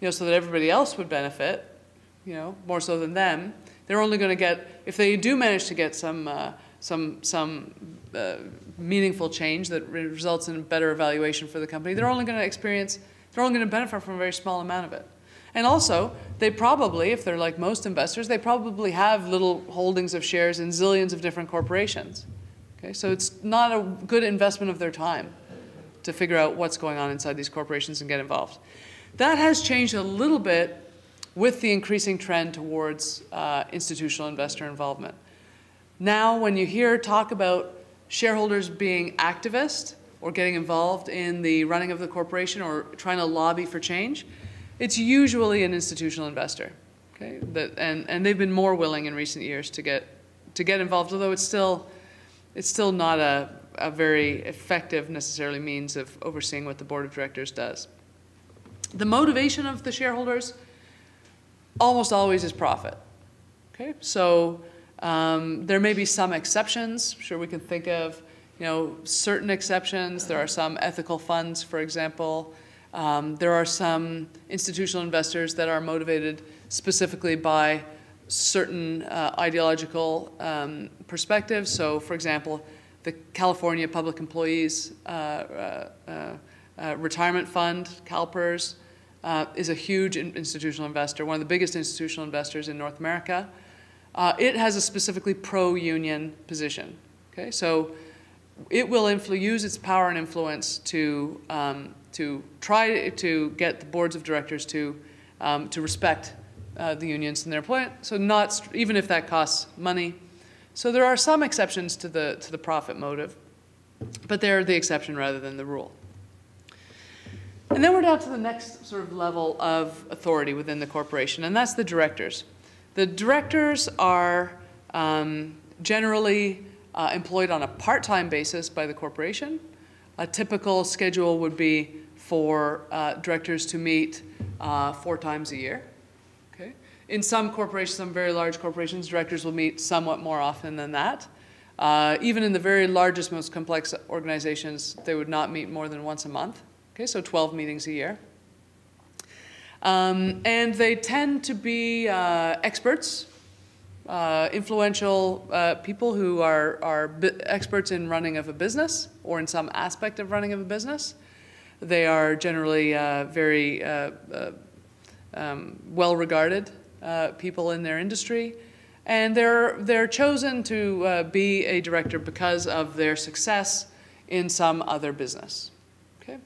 you know, so that everybody else would benefit, you know, more so than them? They're only going to get, if they do manage to get some, uh, some, some uh, meaningful change that results in better evaluation for the company, they're only going to experience, they're only going to benefit from a very small amount of it. And also, they probably, if they're like most investors, they probably have little holdings of shares in zillions of different corporations. Okay, so it's not a good investment of their time to figure out what's going on inside these corporations and get involved. That has changed a little bit with the increasing trend towards uh, institutional investor involvement. Now, when you hear talk about shareholders being activist or getting involved in the running of the corporation or trying to lobby for change, it's usually an institutional investor. Okay, that, and, and they've been more willing in recent years to get to get involved, although it's still it's still not a, a very effective necessarily means of overseeing what the board of directors does. The motivation of the shareholders almost always is profit. Okay, so um, there may be some exceptions. I'm sure we can think of, you know, certain exceptions. There are some ethical funds, for example. Um, there are some institutional investors that are motivated specifically by certain uh, ideological um, perspectives. So, for example, the California Public Employees uh, uh, uh, uh Retirement Fund, CalPERS, uh, is a huge institutional investor, one of the biggest institutional investors in North America. Uh, it has a specifically pro-union position. Okay, so it will use its power and influence to um, to try to get the boards of directors to um, to respect uh, the unions and their employment. So not even if that costs money. So there are some exceptions to the to the profit motive, but they're the exception rather than the rule. And then we're down to the next sort of level of authority within the corporation, and that's the directors. The directors are um, generally uh, employed on a part-time basis by the corporation. A typical schedule would be for uh, directors to meet uh, four times a year. Okay. In some corporations, some very large corporations, directors will meet somewhat more often than that. Uh, even in the very largest, most complex organizations, they would not meet more than once a month. Okay, so 12 meetings a year. Um, and they tend to be uh, experts, uh, influential uh, people who are, are experts in running of a business or in some aspect of running of a business. They are generally uh, very uh, uh, um, well regarded people in their industry. And they're, they're chosen to be a director because of their success in some other business. Okay?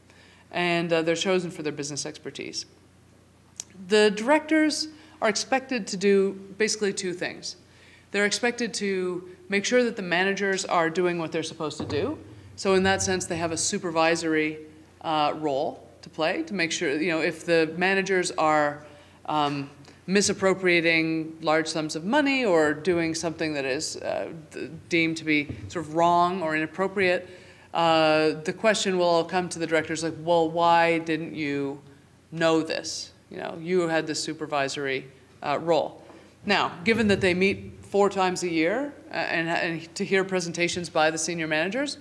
And they're chosen for their business expertise the directors are expected to do basically two things. They're expected to make sure that the managers are doing what they're supposed to do. So in that sense, they have a supervisory uh, role to play to make sure, you know, if the managers are um, misappropriating large sums of money or doing something that is uh, deemed to be sort of wrong or inappropriate, uh, the question will all come to the directors like, well, why didn't you know this? You know, you had the supervisory uh, role. Now, given that they meet four times a year uh, and, and, to hear presentations by the senior managers,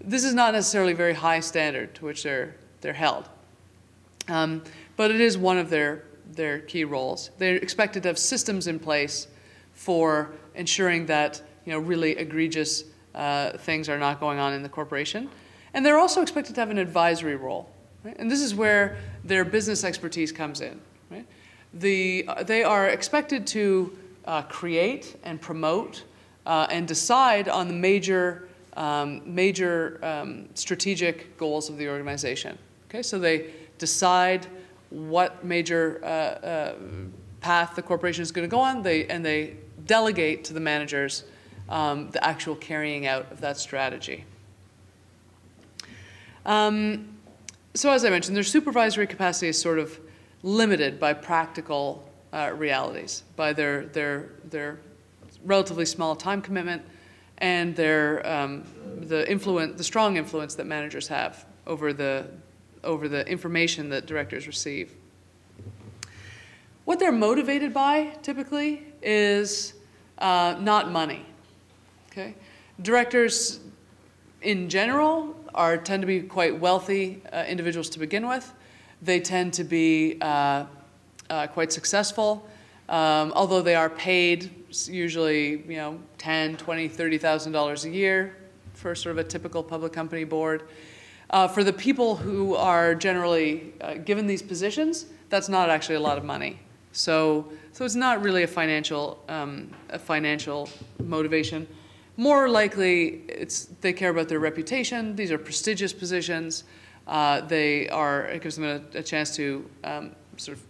this is not necessarily a very high standard to which they're, they're held. Um, but it is one of their, their key roles. They're expected to have systems in place for ensuring that you know, really egregious uh, things are not going on in the corporation. And they're also expected to have an advisory role. Right? And this is where their business expertise comes in. Right? The, uh, they are expected to uh, create and promote uh, and decide on the major, um, major um, strategic goals of the organization. Okay, so they decide what major uh, uh, path the corporation is going to go on, they, and they delegate to the managers um, the actual carrying out of that strategy. Um, so as I mentioned, their supervisory capacity is sort of limited by practical uh, realities, by their, their, their relatively small time commitment and their, um, the, influence, the strong influence that managers have over the, over the information that directors receive. What they're motivated by, typically, is uh, not money. Okay? Directors, in general, are tend to be quite wealthy uh, individuals to begin with. They tend to be uh, uh, quite successful, um, although they are paid usually, you know, ten, twenty, thirty thousand dollars a year for sort of a typical public company board. Uh, for the people who are generally uh, given these positions, that's not actually a lot of money. So, so it's not really a financial, um, a financial motivation. More likely, it's, they care about their reputation. These are prestigious positions. Uh, they are, it gives them a, a chance to um, sort of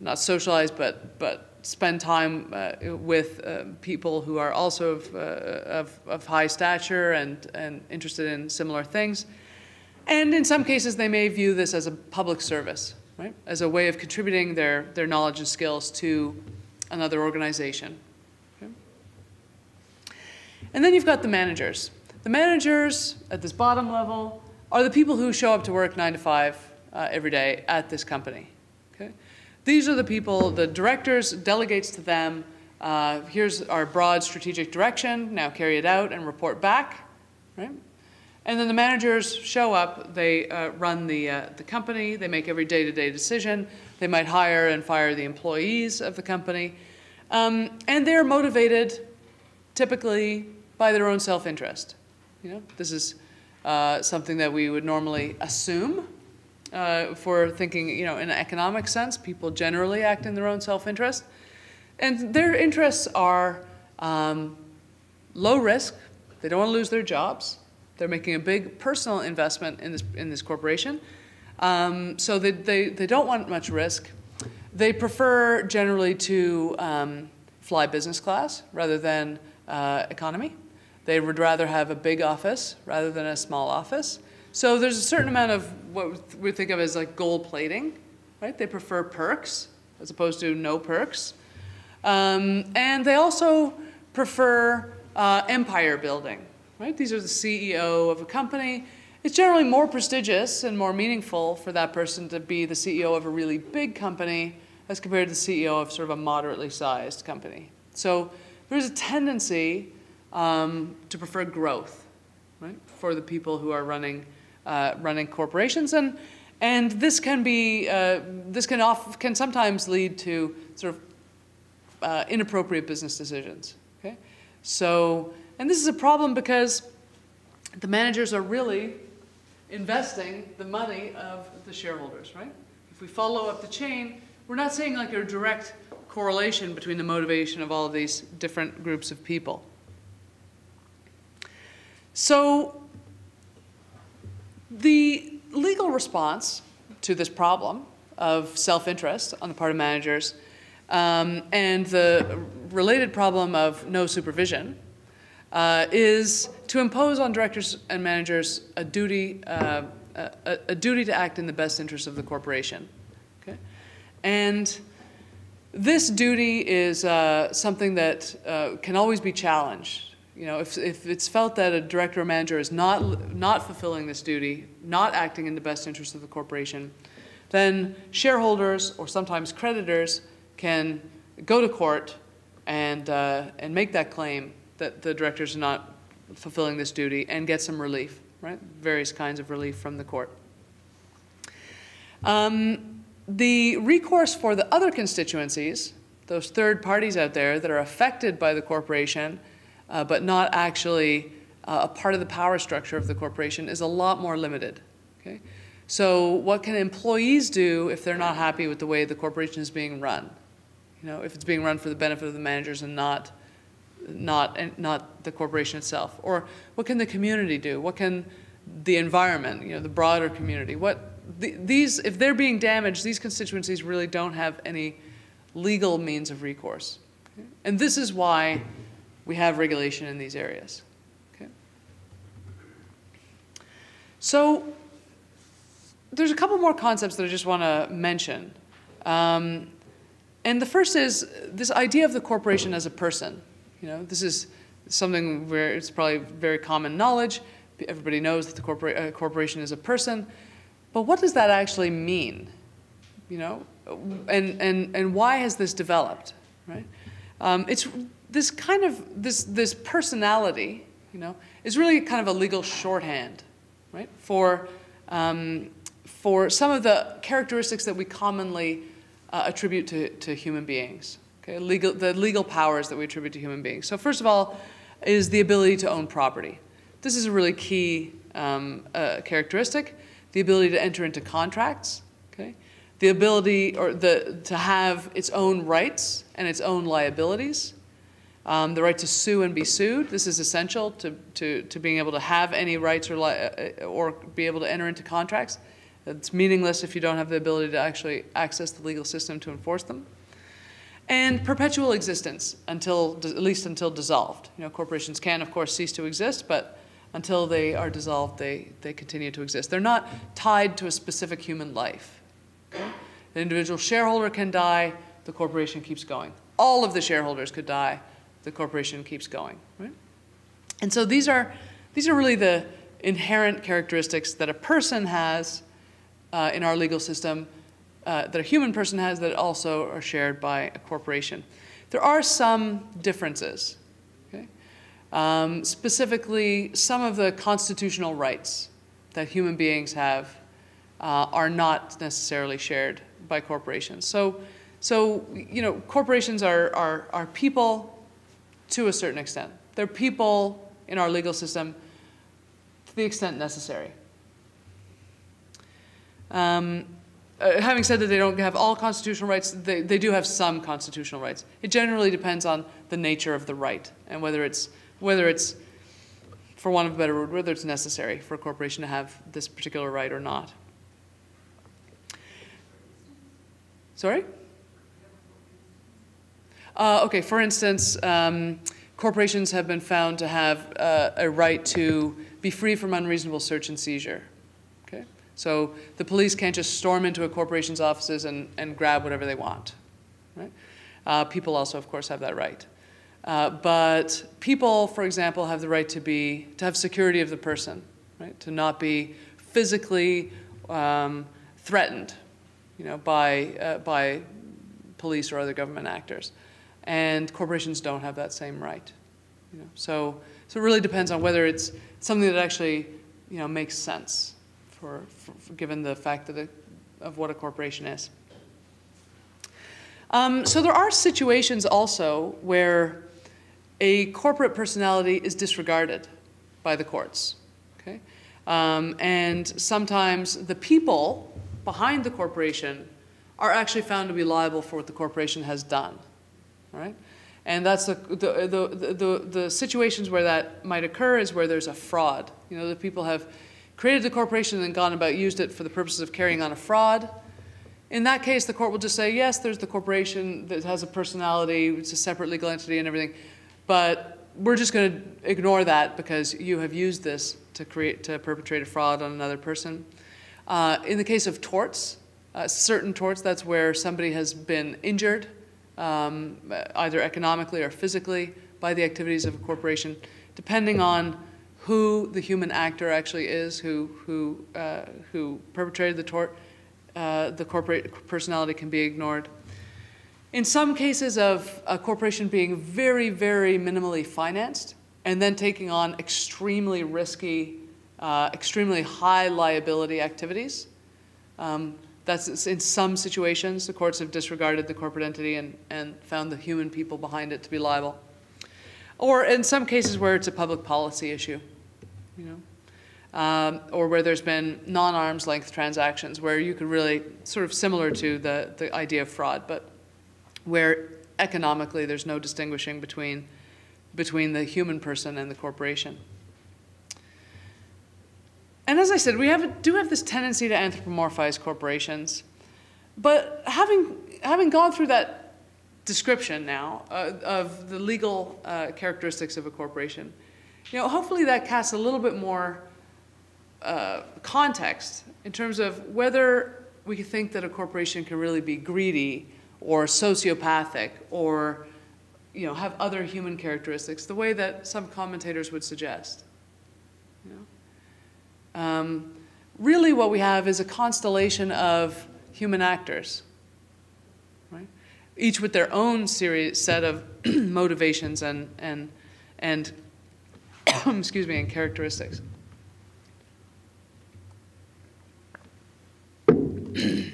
not socialize, but, but spend time uh, with uh, people who are also of, uh, of, of, high stature and, and interested in similar things. And in some cases, they may view this as a public service, right? As a way of contributing their, their knowledge and skills to another organization. And then you've got the managers. The managers at this bottom level are the people who show up to work nine to five uh, every day at this company. Okay? These are the people, the directors delegates to them, uh, here's our broad strategic direction, now carry it out and report back, right? And then the managers show up, they uh, run the, uh, the company, they make every day-to-day -day decision, they might hire and fire the employees of the company, um, and they're motivated typically by their own self-interest. You know, this is uh, something that we would normally assume uh, for thinking, you know, in an economic sense, people generally act in their own self-interest. And their interests are um, low risk, they don't want to lose their jobs, they're making a big personal investment in this, in this corporation. Um, so they, they, they don't want much risk. They prefer generally to um, fly business class rather than uh, economy. They would rather have a big office rather than a small office. So there's a certain amount of what we think of as like gold plating, right? They prefer perks as opposed to no perks. Um, and they also prefer uh, empire building, right? These are the CEO of a company. It's generally more prestigious and more meaningful for that person to be the CEO of a really big company as compared to the CEO of sort of a moderately sized company. So there's a tendency um, to prefer growth, right, for the people who are running uh, running corporations, and and this can be uh, this can off, can sometimes lead to sort of uh, inappropriate business decisions. Okay, so and this is a problem because the managers are really investing the money of the shareholders, right? If we follow up the chain, we're not seeing like a direct correlation between the motivation of all of these different groups of people. So the legal response to this problem of self-interest on the part of managers um, and the related problem of no supervision uh, is to impose on directors and managers a duty, uh, a, a, duty to act in the best interest of the corporation. And this duty is uh, something that uh, can always be challenged you know, if, if it's felt that a director or manager is not, not fulfilling this duty, not acting in the best interest of the corporation, then shareholders or sometimes creditors can go to court and, uh, and make that claim that the directors are not fulfilling this duty and get some relief, right? Various kinds of relief from the court. Um, the recourse for the other constituencies, those third parties out there that are affected by the corporation, uh, but not actually uh, a part of the power structure of the corporation is a lot more limited. Okay? So what can employees do if they're not happy with the way the corporation is being run? You know, if it's being run for the benefit of the managers and not, not, not the corporation itself. Or what can the community do? What can the environment, you know, the broader community, what, the, these, if they're being damaged, these constituencies really don't have any legal means of recourse. Okay? And this is why we have regulation in these areas. Okay? So there's a couple more concepts that I just want to mention. Um, and the first is this idea of the corporation as a person. You know, this is something where it's probably very common knowledge. Everybody knows that the corpora uh, corporation is a person. But what does that actually mean? You know, and, and, and why has this developed, right? Um, it's this kind of this this personality, you know, is really kind of a legal shorthand, right, for um, for some of the characteristics that we commonly uh, attribute to, to human beings. Okay, legal the legal powers that we attribute to human beings. So first of all, is the ability to own property. This is a really key um, uh, characteristic. The ability to enter into contracts. Okay, the ability or the to have its own rights and its own liabilities. Um, the right to sue and be sued. This is essential to, to, to being able to have any rights or, uh, or be able to enter into contracts. It's meaningless if you don't have the ability to actually access the legal system to enforce them. and perpetual existence until, at least until dissolved. You know, corporations can, of course, cease to exist, but until they are dissolved, they, they continue to exist. They're not tied to a specific human life. The individual shareholder can die, the corporation keeps going. All of the shareholders could die, the corporation keeps going. Right? And so these are, these are really the inherent characteristics that a person has uh, in our legal system uh, that a human person has that also are shared by a corporation. There are some differences. Um, specifically, some of the constitutional rights that human beings have uh, are not necessarily shared by corporations. So, so you know, corporations are, are, are people to a certain extent. They're people in our legal system to the extent necessary. Um, uh, having said that they don't have all constitutional rights, they, they do have some constitutional rights. It generally depends on the nature of the right and whether it's, whether it's, for want of a better word, whether it's necessary for a corporation to have this particular right or not. Sorry? Uh, okay, for instance, um, corporations have been found to have uh, a right to be free from unreasonable search and seizure. Okay? So the police can't just storm into a corporation's offices and, and grab whatever they want. Right? Uh, people also, of course, have that right. Uh, but people, for example, have the right to be to have security of the person, right? To not be physically um, threatened, you know, by uh, by police or other government actors, and corporations don't have that same right. You know, so so it really depends on whether it's something that actually you know makes sense for, for, for given the fact that it, of what a corporation is. Um, so there are situations also where a corporate personality is disregarded by the courts. Okay? Um, and sometimes the people behind the corporation are actually found to be liable for what the corporation has done. Right? And that's the, the, the, the, the situations where that might occur is where there's a fraud. You know, the people have created the corporation and gone about used it for the purposes of carrying on a fraud. In that case, the court will just say, yes, there's the corporation that has a personality, it's a separate legal entity and everything, but we're just going to ignore that because you have used this to create to perpetrate a fraud on another person. Uh, in the case of torts, uh, certain torts, that's where somebody has been injured, um, either economically or physically, by the activities of a corporation, depending on who the human actor actually is who, who, uh, who perpetrated the tort, uh, the corporate personality can be ignored. In some cases of a corporation being very, very minimally financed and then taking on extremely risky, uh, extremely high liability activities, um, that's in some situations the courts have disregarded the corporate entity and, and found the human people behind it to be liable. Or in some cases where it's a public policy issue you know, um, or where there's been non-arm's length transactions where you could really sort of similar to the, the idea of fraud, but where economically there's no distinguishing between, between the human person and the corporation. And as I said, we have, do have this tendency to anthropomorphize corporations. But having, having gone through that description now uh, of the legal uh, characteristics of a corporation, you know, hopefully that casts a little bit more uh, context in terms of whether we think that a corporation can really be greedy or sociopathic or you know, have other human characteristics, the way that some commentators would suggest. You know? um, really what we have is a constellation of human actors, right? each with their own series, set of motivations and, and, and excuse me, and characteristics.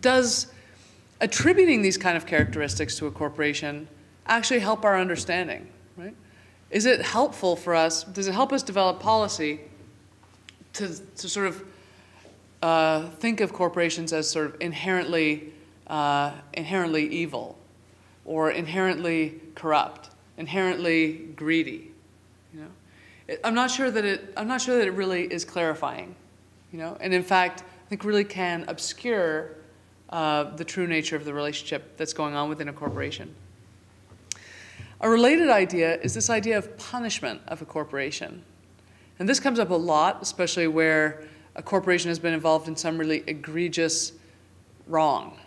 Does attributing these kind of characteristics to a corporation actually help our understanding, right? Is it helpful for us, does it help us develop policy to, to sort of uh, think of corporations as sort of inherently, uh, inherently evil or inherently corrupt, inherently greedy? You know, I'm not sure that it. I'm not sure that it really is clarifying. You know, and in fact, I think really can obscure uh, the true nature of the relationship that's going on within a corporation. A related idea is this idea of punishment of a corporation. And this comes up a lot, especially where a corporation has been involved in some really egregious wrong.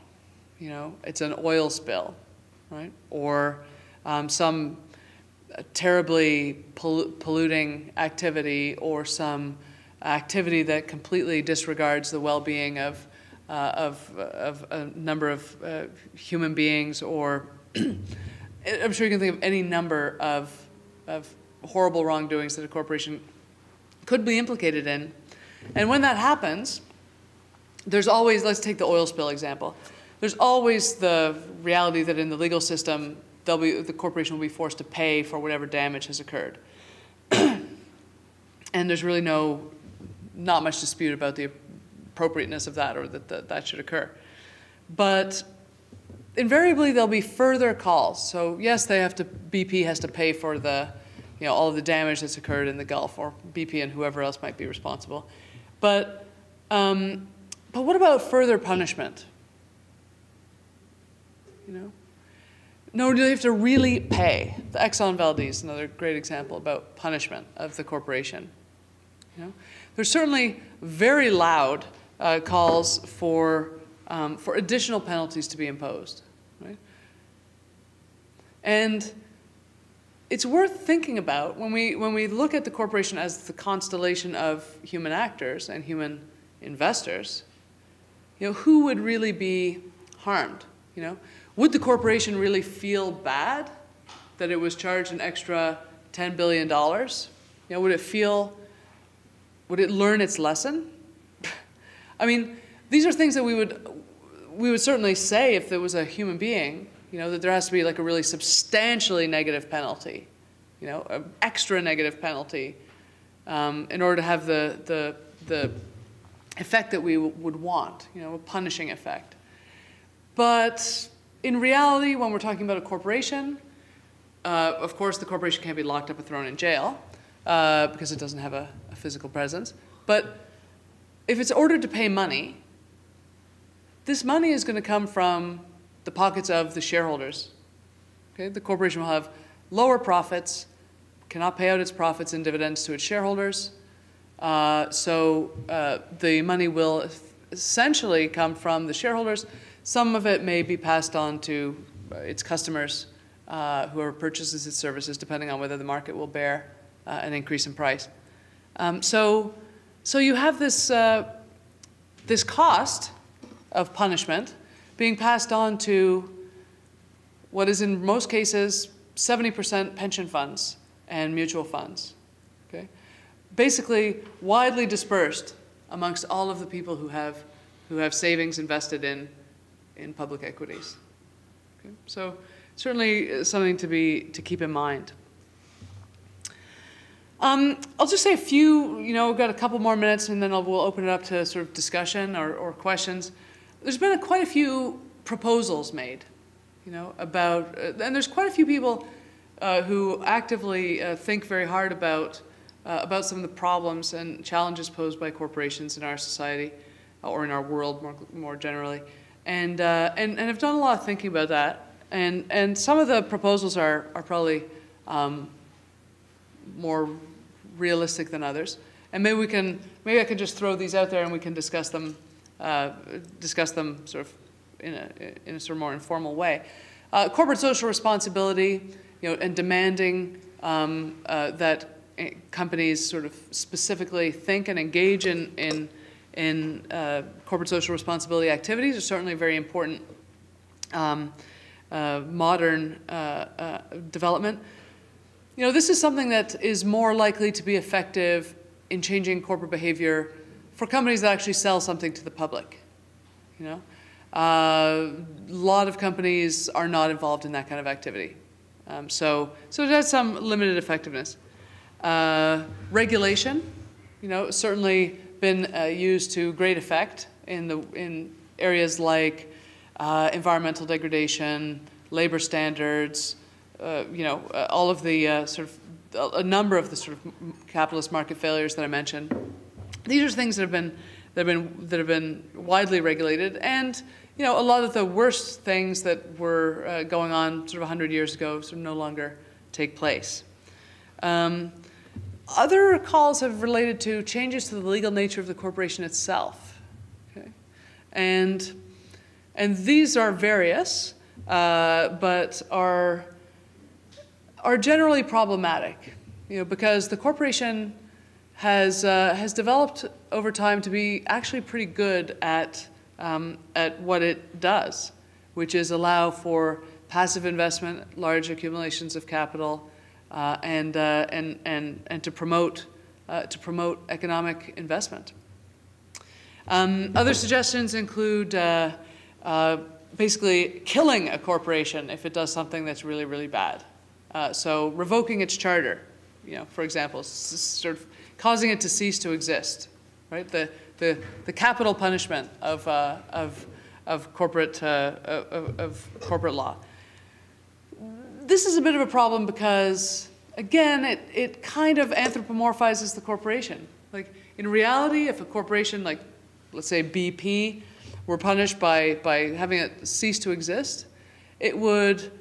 You know, it's an oil spill, right? Or um, some terribly polluting activity or some activity that completely disregards the well-being of, uh, of, of a number of uh, human beings or I'm sure you can think of any number of, of horrible wrongdoings that a corporation could be implicated in. And when that happens, there's always, let's take the oil spill example. There's always the reality that in the legal system, be, the corporation will be forced to pay for whatever damage has occurred. and there's really no, not much dispute about the appropriateness of that or that that, that should occur. But invariably there'll be further calls. So yes, they have to, BP has to pay for the, you know, all of the damage that's occurred in the Gulf, or BP and whoever else might be responsible. But, um, but what about further punishment? You know? No, do they have to really pay? The Exxon Valdez, another great example about punishment of the corporation. You know? There's certainly very loud uh, calls for, um, for additional penalties to be imposed. Right? And it's worth thinking about when we, when we look at the corporation as the constellation of human actors and human investors, you know, who would really be harmed? You know, would the corporation really feel bad that it was charged an extra $10 billion? You know, would it feel, would it learn its lesson? I mean, these are things that we would, we would certainly say if there was a human being, you know, that there has to be like a really substantially negative penalty, you know, an extra negative penalty um, in order to have the, the, the effect that we would want, you know, a punishing effect. But in reality, when we're talking about a corporation, uh, of course, the corporation can't be locked up and thrown in jail uh, because it doesn't have a, a, physical presence. But if it's ordered to pay money, this money is going to come from the pockets of the shareholders. Okay? The corporation will have lower profits, cannot pay out its profits in dividends to its shareholders. Uh, so uh, the money will essentially come from the shareholders some of it may be passed on to its customers, uh, whoever purchases its services, depending on whether the market will bear uh, an increase in price. Um, so, so you have this, uh, this cost of punishment being passed on to what is in most cases 70% pension funds and mutual funds. Okay? Basically, widely dispersed amongst all of the people who have, who have savings invested in in public equities. Okay? So certainly uh, something to be to keep in mind. Um, I'll just say a few, you know, we've got a couple more minutes and then I'll, we'll open it up to sort of discussion or, or questions. There's been a, quite a few proposals made, you know, about, uh, and there's quite a few people uh, who actively uh, think very hard about, uh, about some of the problems and challenges posed by corporations in our society or in our world more, more generally and, uh, and, and I've done a lot of thinking about that. And, and some of the proposals are, are probably um, more realistic than others. And maybe we can, maybe I can just throw these out there and we can discuss them, uh, discuss them sort of in a, in a sort of more informal way. Uh, corporate social responsibility, you know, and demanding um, uh, that eh, companies sort of specifically think and engage in, in in uh, corporate social responsibility activities are certainly very important um, uh, modern uh, uh, development. You know, this is something that is more likely to be effective in changing corporate behavior for companies that actually sell something to the public. You know, uh, a lot of companies are not involved in that kind of activity. Um, so, so it has some limited effectiveness. Uh, regulation, you know, certainly been uh, used to great effect in, the, in areas like uh, environmental degradation, labor standards, uh, you know, uh, all of the uh, sort of, a number of the sort of capitalist market failures that I mentioned. These are things that have been, that have been, that have been widely regulated and you know, a lot of the worst things that were uh, going on sort of 100 years ago sort of no longer take place. Um, other calls have related to changes to the legal nature of the corporation itself. Okay? And, and these are various, uh, but are, are generally problematic, you know, because the corporation has, uh, has developed over time to be actually pretty good at um, at what it does, which is allow for passive investment, large accumulations of capital, uh, and, uh, and, and, and to promote, uh, to promote economic investment. Um, other suggestions include uh, uh, basically killing a corporation if it does something that's really, really bad. Uh, so revoking its charter, you know, for example, sort of causing it to cease to exist, right? The, the, the capital punishment of, uh, of, of, corporate, uh, of, of corporate law. This is a bit of a problem because, again, it, it kind of anthropomorphizes the corporation. Like, in reality, if a corporation like, let's say BP, were punished by, by having it cease to exist, it would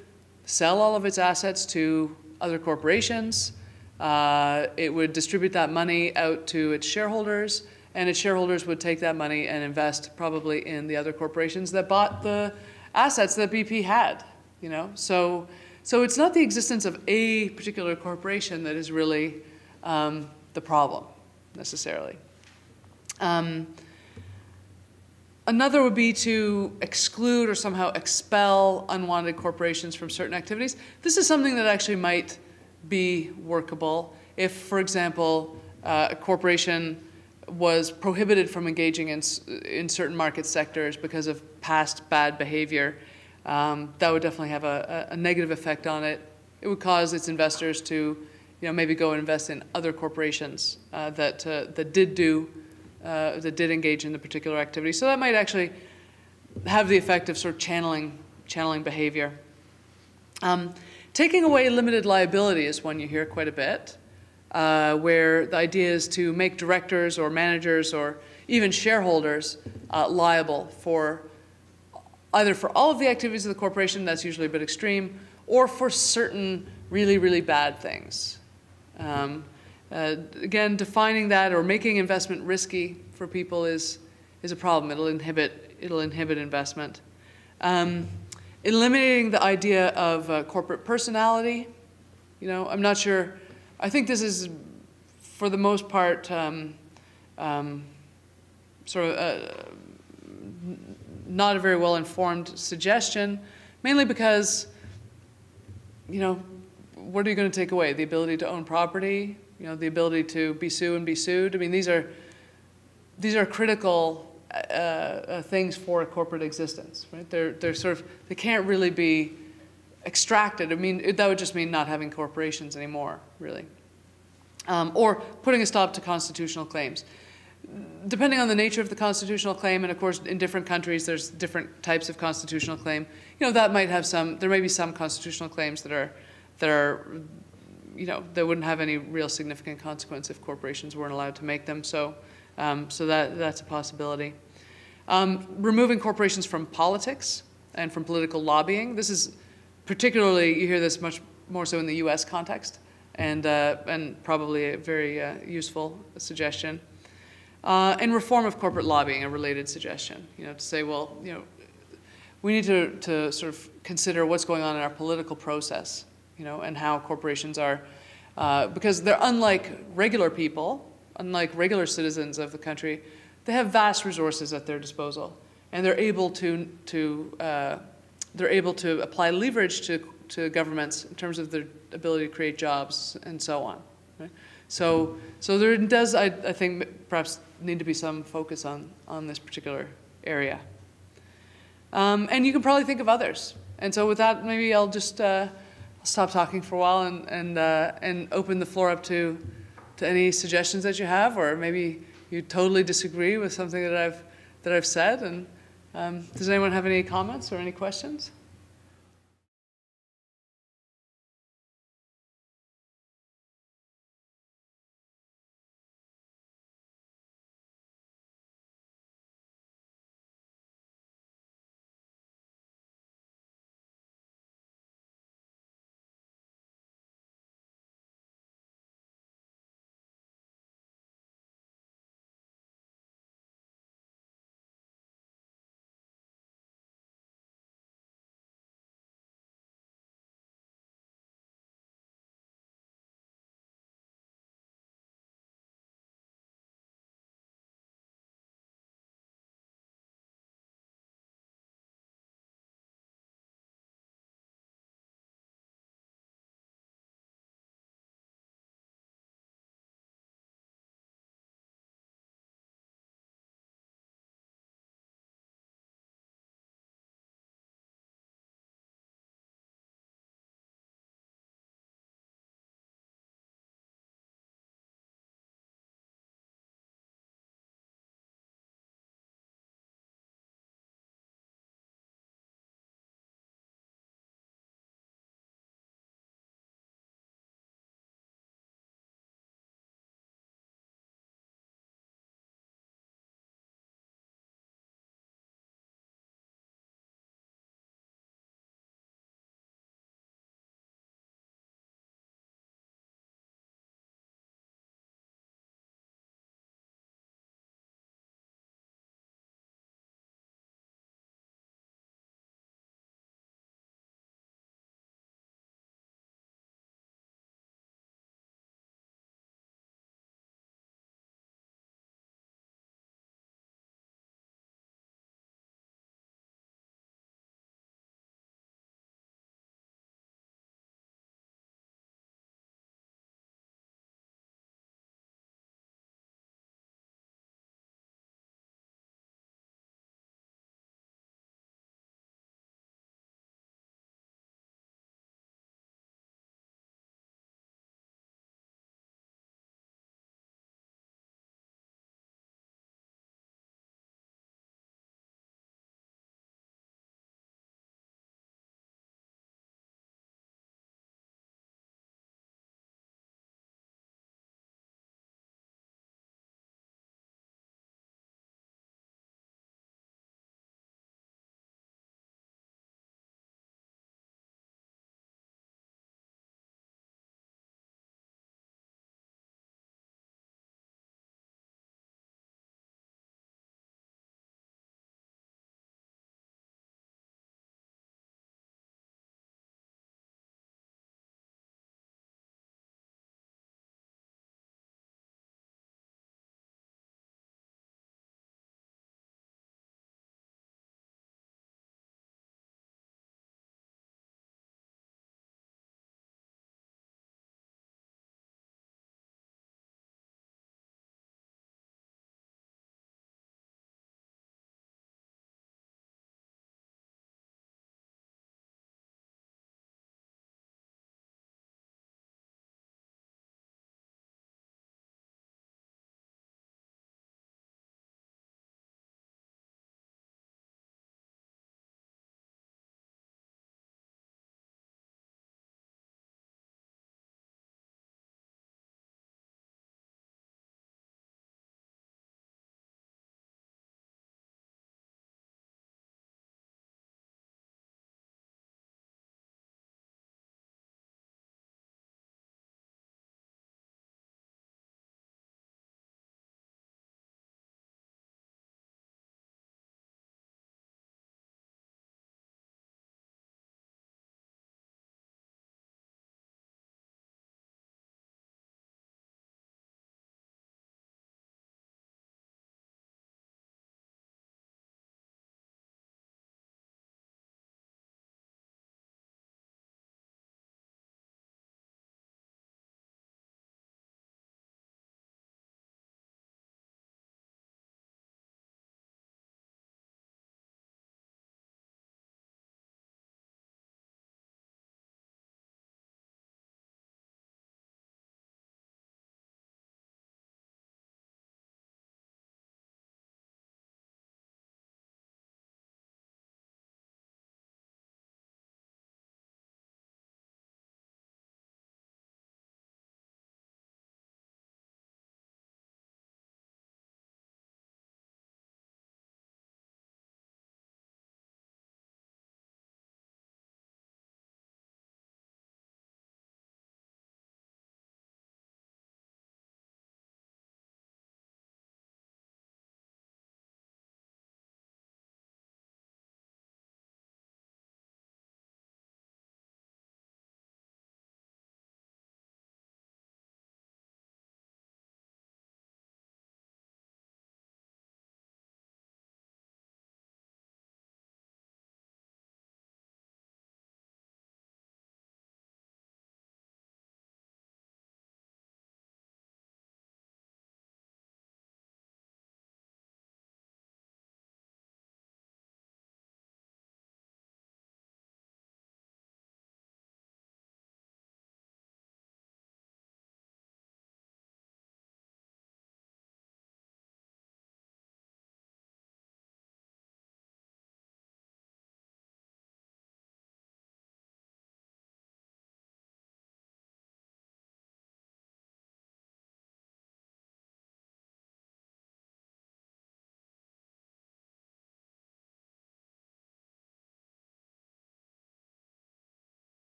sell all of its assets to other corporations. Uh, it would distribute that money out to its shareholders and its shareholders would take that money and invest probably in the other corporations that bought the assets that BP had. You know, so so it's not the existence of a particular corporation that is really um, the problem necessarily. Um, another would be to exclude or somehow expel unwanted corporations from certain activities. This is something that actually might be workable if, for example, uh, a corporation was prohibited from engaging in, in certain market sectors because of past bad behavior, um, that would definitely have a, a, negative effect on it. It would cause its investors to, you know, maybe go and invest in other corporations uh, that, uh, that did do, uh, that did engage in the particular activity. So that might actually have the effect of sort of channeling, channeling behavior. Um, taking away limited liability is one you hear quite a bit uh, where the idea is to make directors or managers or even shareholders uh, liable for either for all of the activities of the corporation, that's usually a bit extreme, or for certain really, really bad things. Um, uh, again, defining that or making investment risky for people is, is a problem. It'll inhibit, it'll inhibit investment. Um, eliminating the idea of uh, corporate personality. You know, I'm not sure I think this is, for the most part, um, um, sort of a, not a very well informed suggestion, mainly because, you know, what are you going to take away? The ability to own property, you know, the ability to be sued and be sued. I mean, these are these are critical uh, uh, things for a corporate existence, right? They're they're sort of they can't really be extracted. I mean, that would just mean not having corporations anymore, really. Um, or putting a stop to constitutional claims. Depending on the nature of the constitutional claim, and of course in different countries there's different types of constitutional claim, you know, that might have some, there may be some constitutional claims that are, that are, you know, they wouldn't have any real significant consequence if corporations weren't allowed to make them. So, um, so that, that's a possibility. Um, removing corporations from politics and from political lobbying. This is particularly, you hear this much more so in the US context, and, uh, and probably a very uh, useful suggestion. Uh, and reform of corporate lobbying, a related suggestion, you know, to say, well, you know, we need to, to sort of consider what's going on in our political process, you know, and how corporations are, uh, because they're unlike regular people, unlike regular citizens of the country, they have vast resources at their disposal, and they're able to, to uh, they're able to apply leverage to, to governments in terms of their ability to create jobs and so on. Right? So, so there does, I, I think, perhaps need to be some focus on, on this particular area. Um, and you can probably think of others. And so with that, maybe I'll just uh, stop talking for a while and, and, uh, and open the floor up to, to any suggestions that you have, or maybe you totally disagree with something that I've, that I've said. And um, does anyone have any comments or any questions?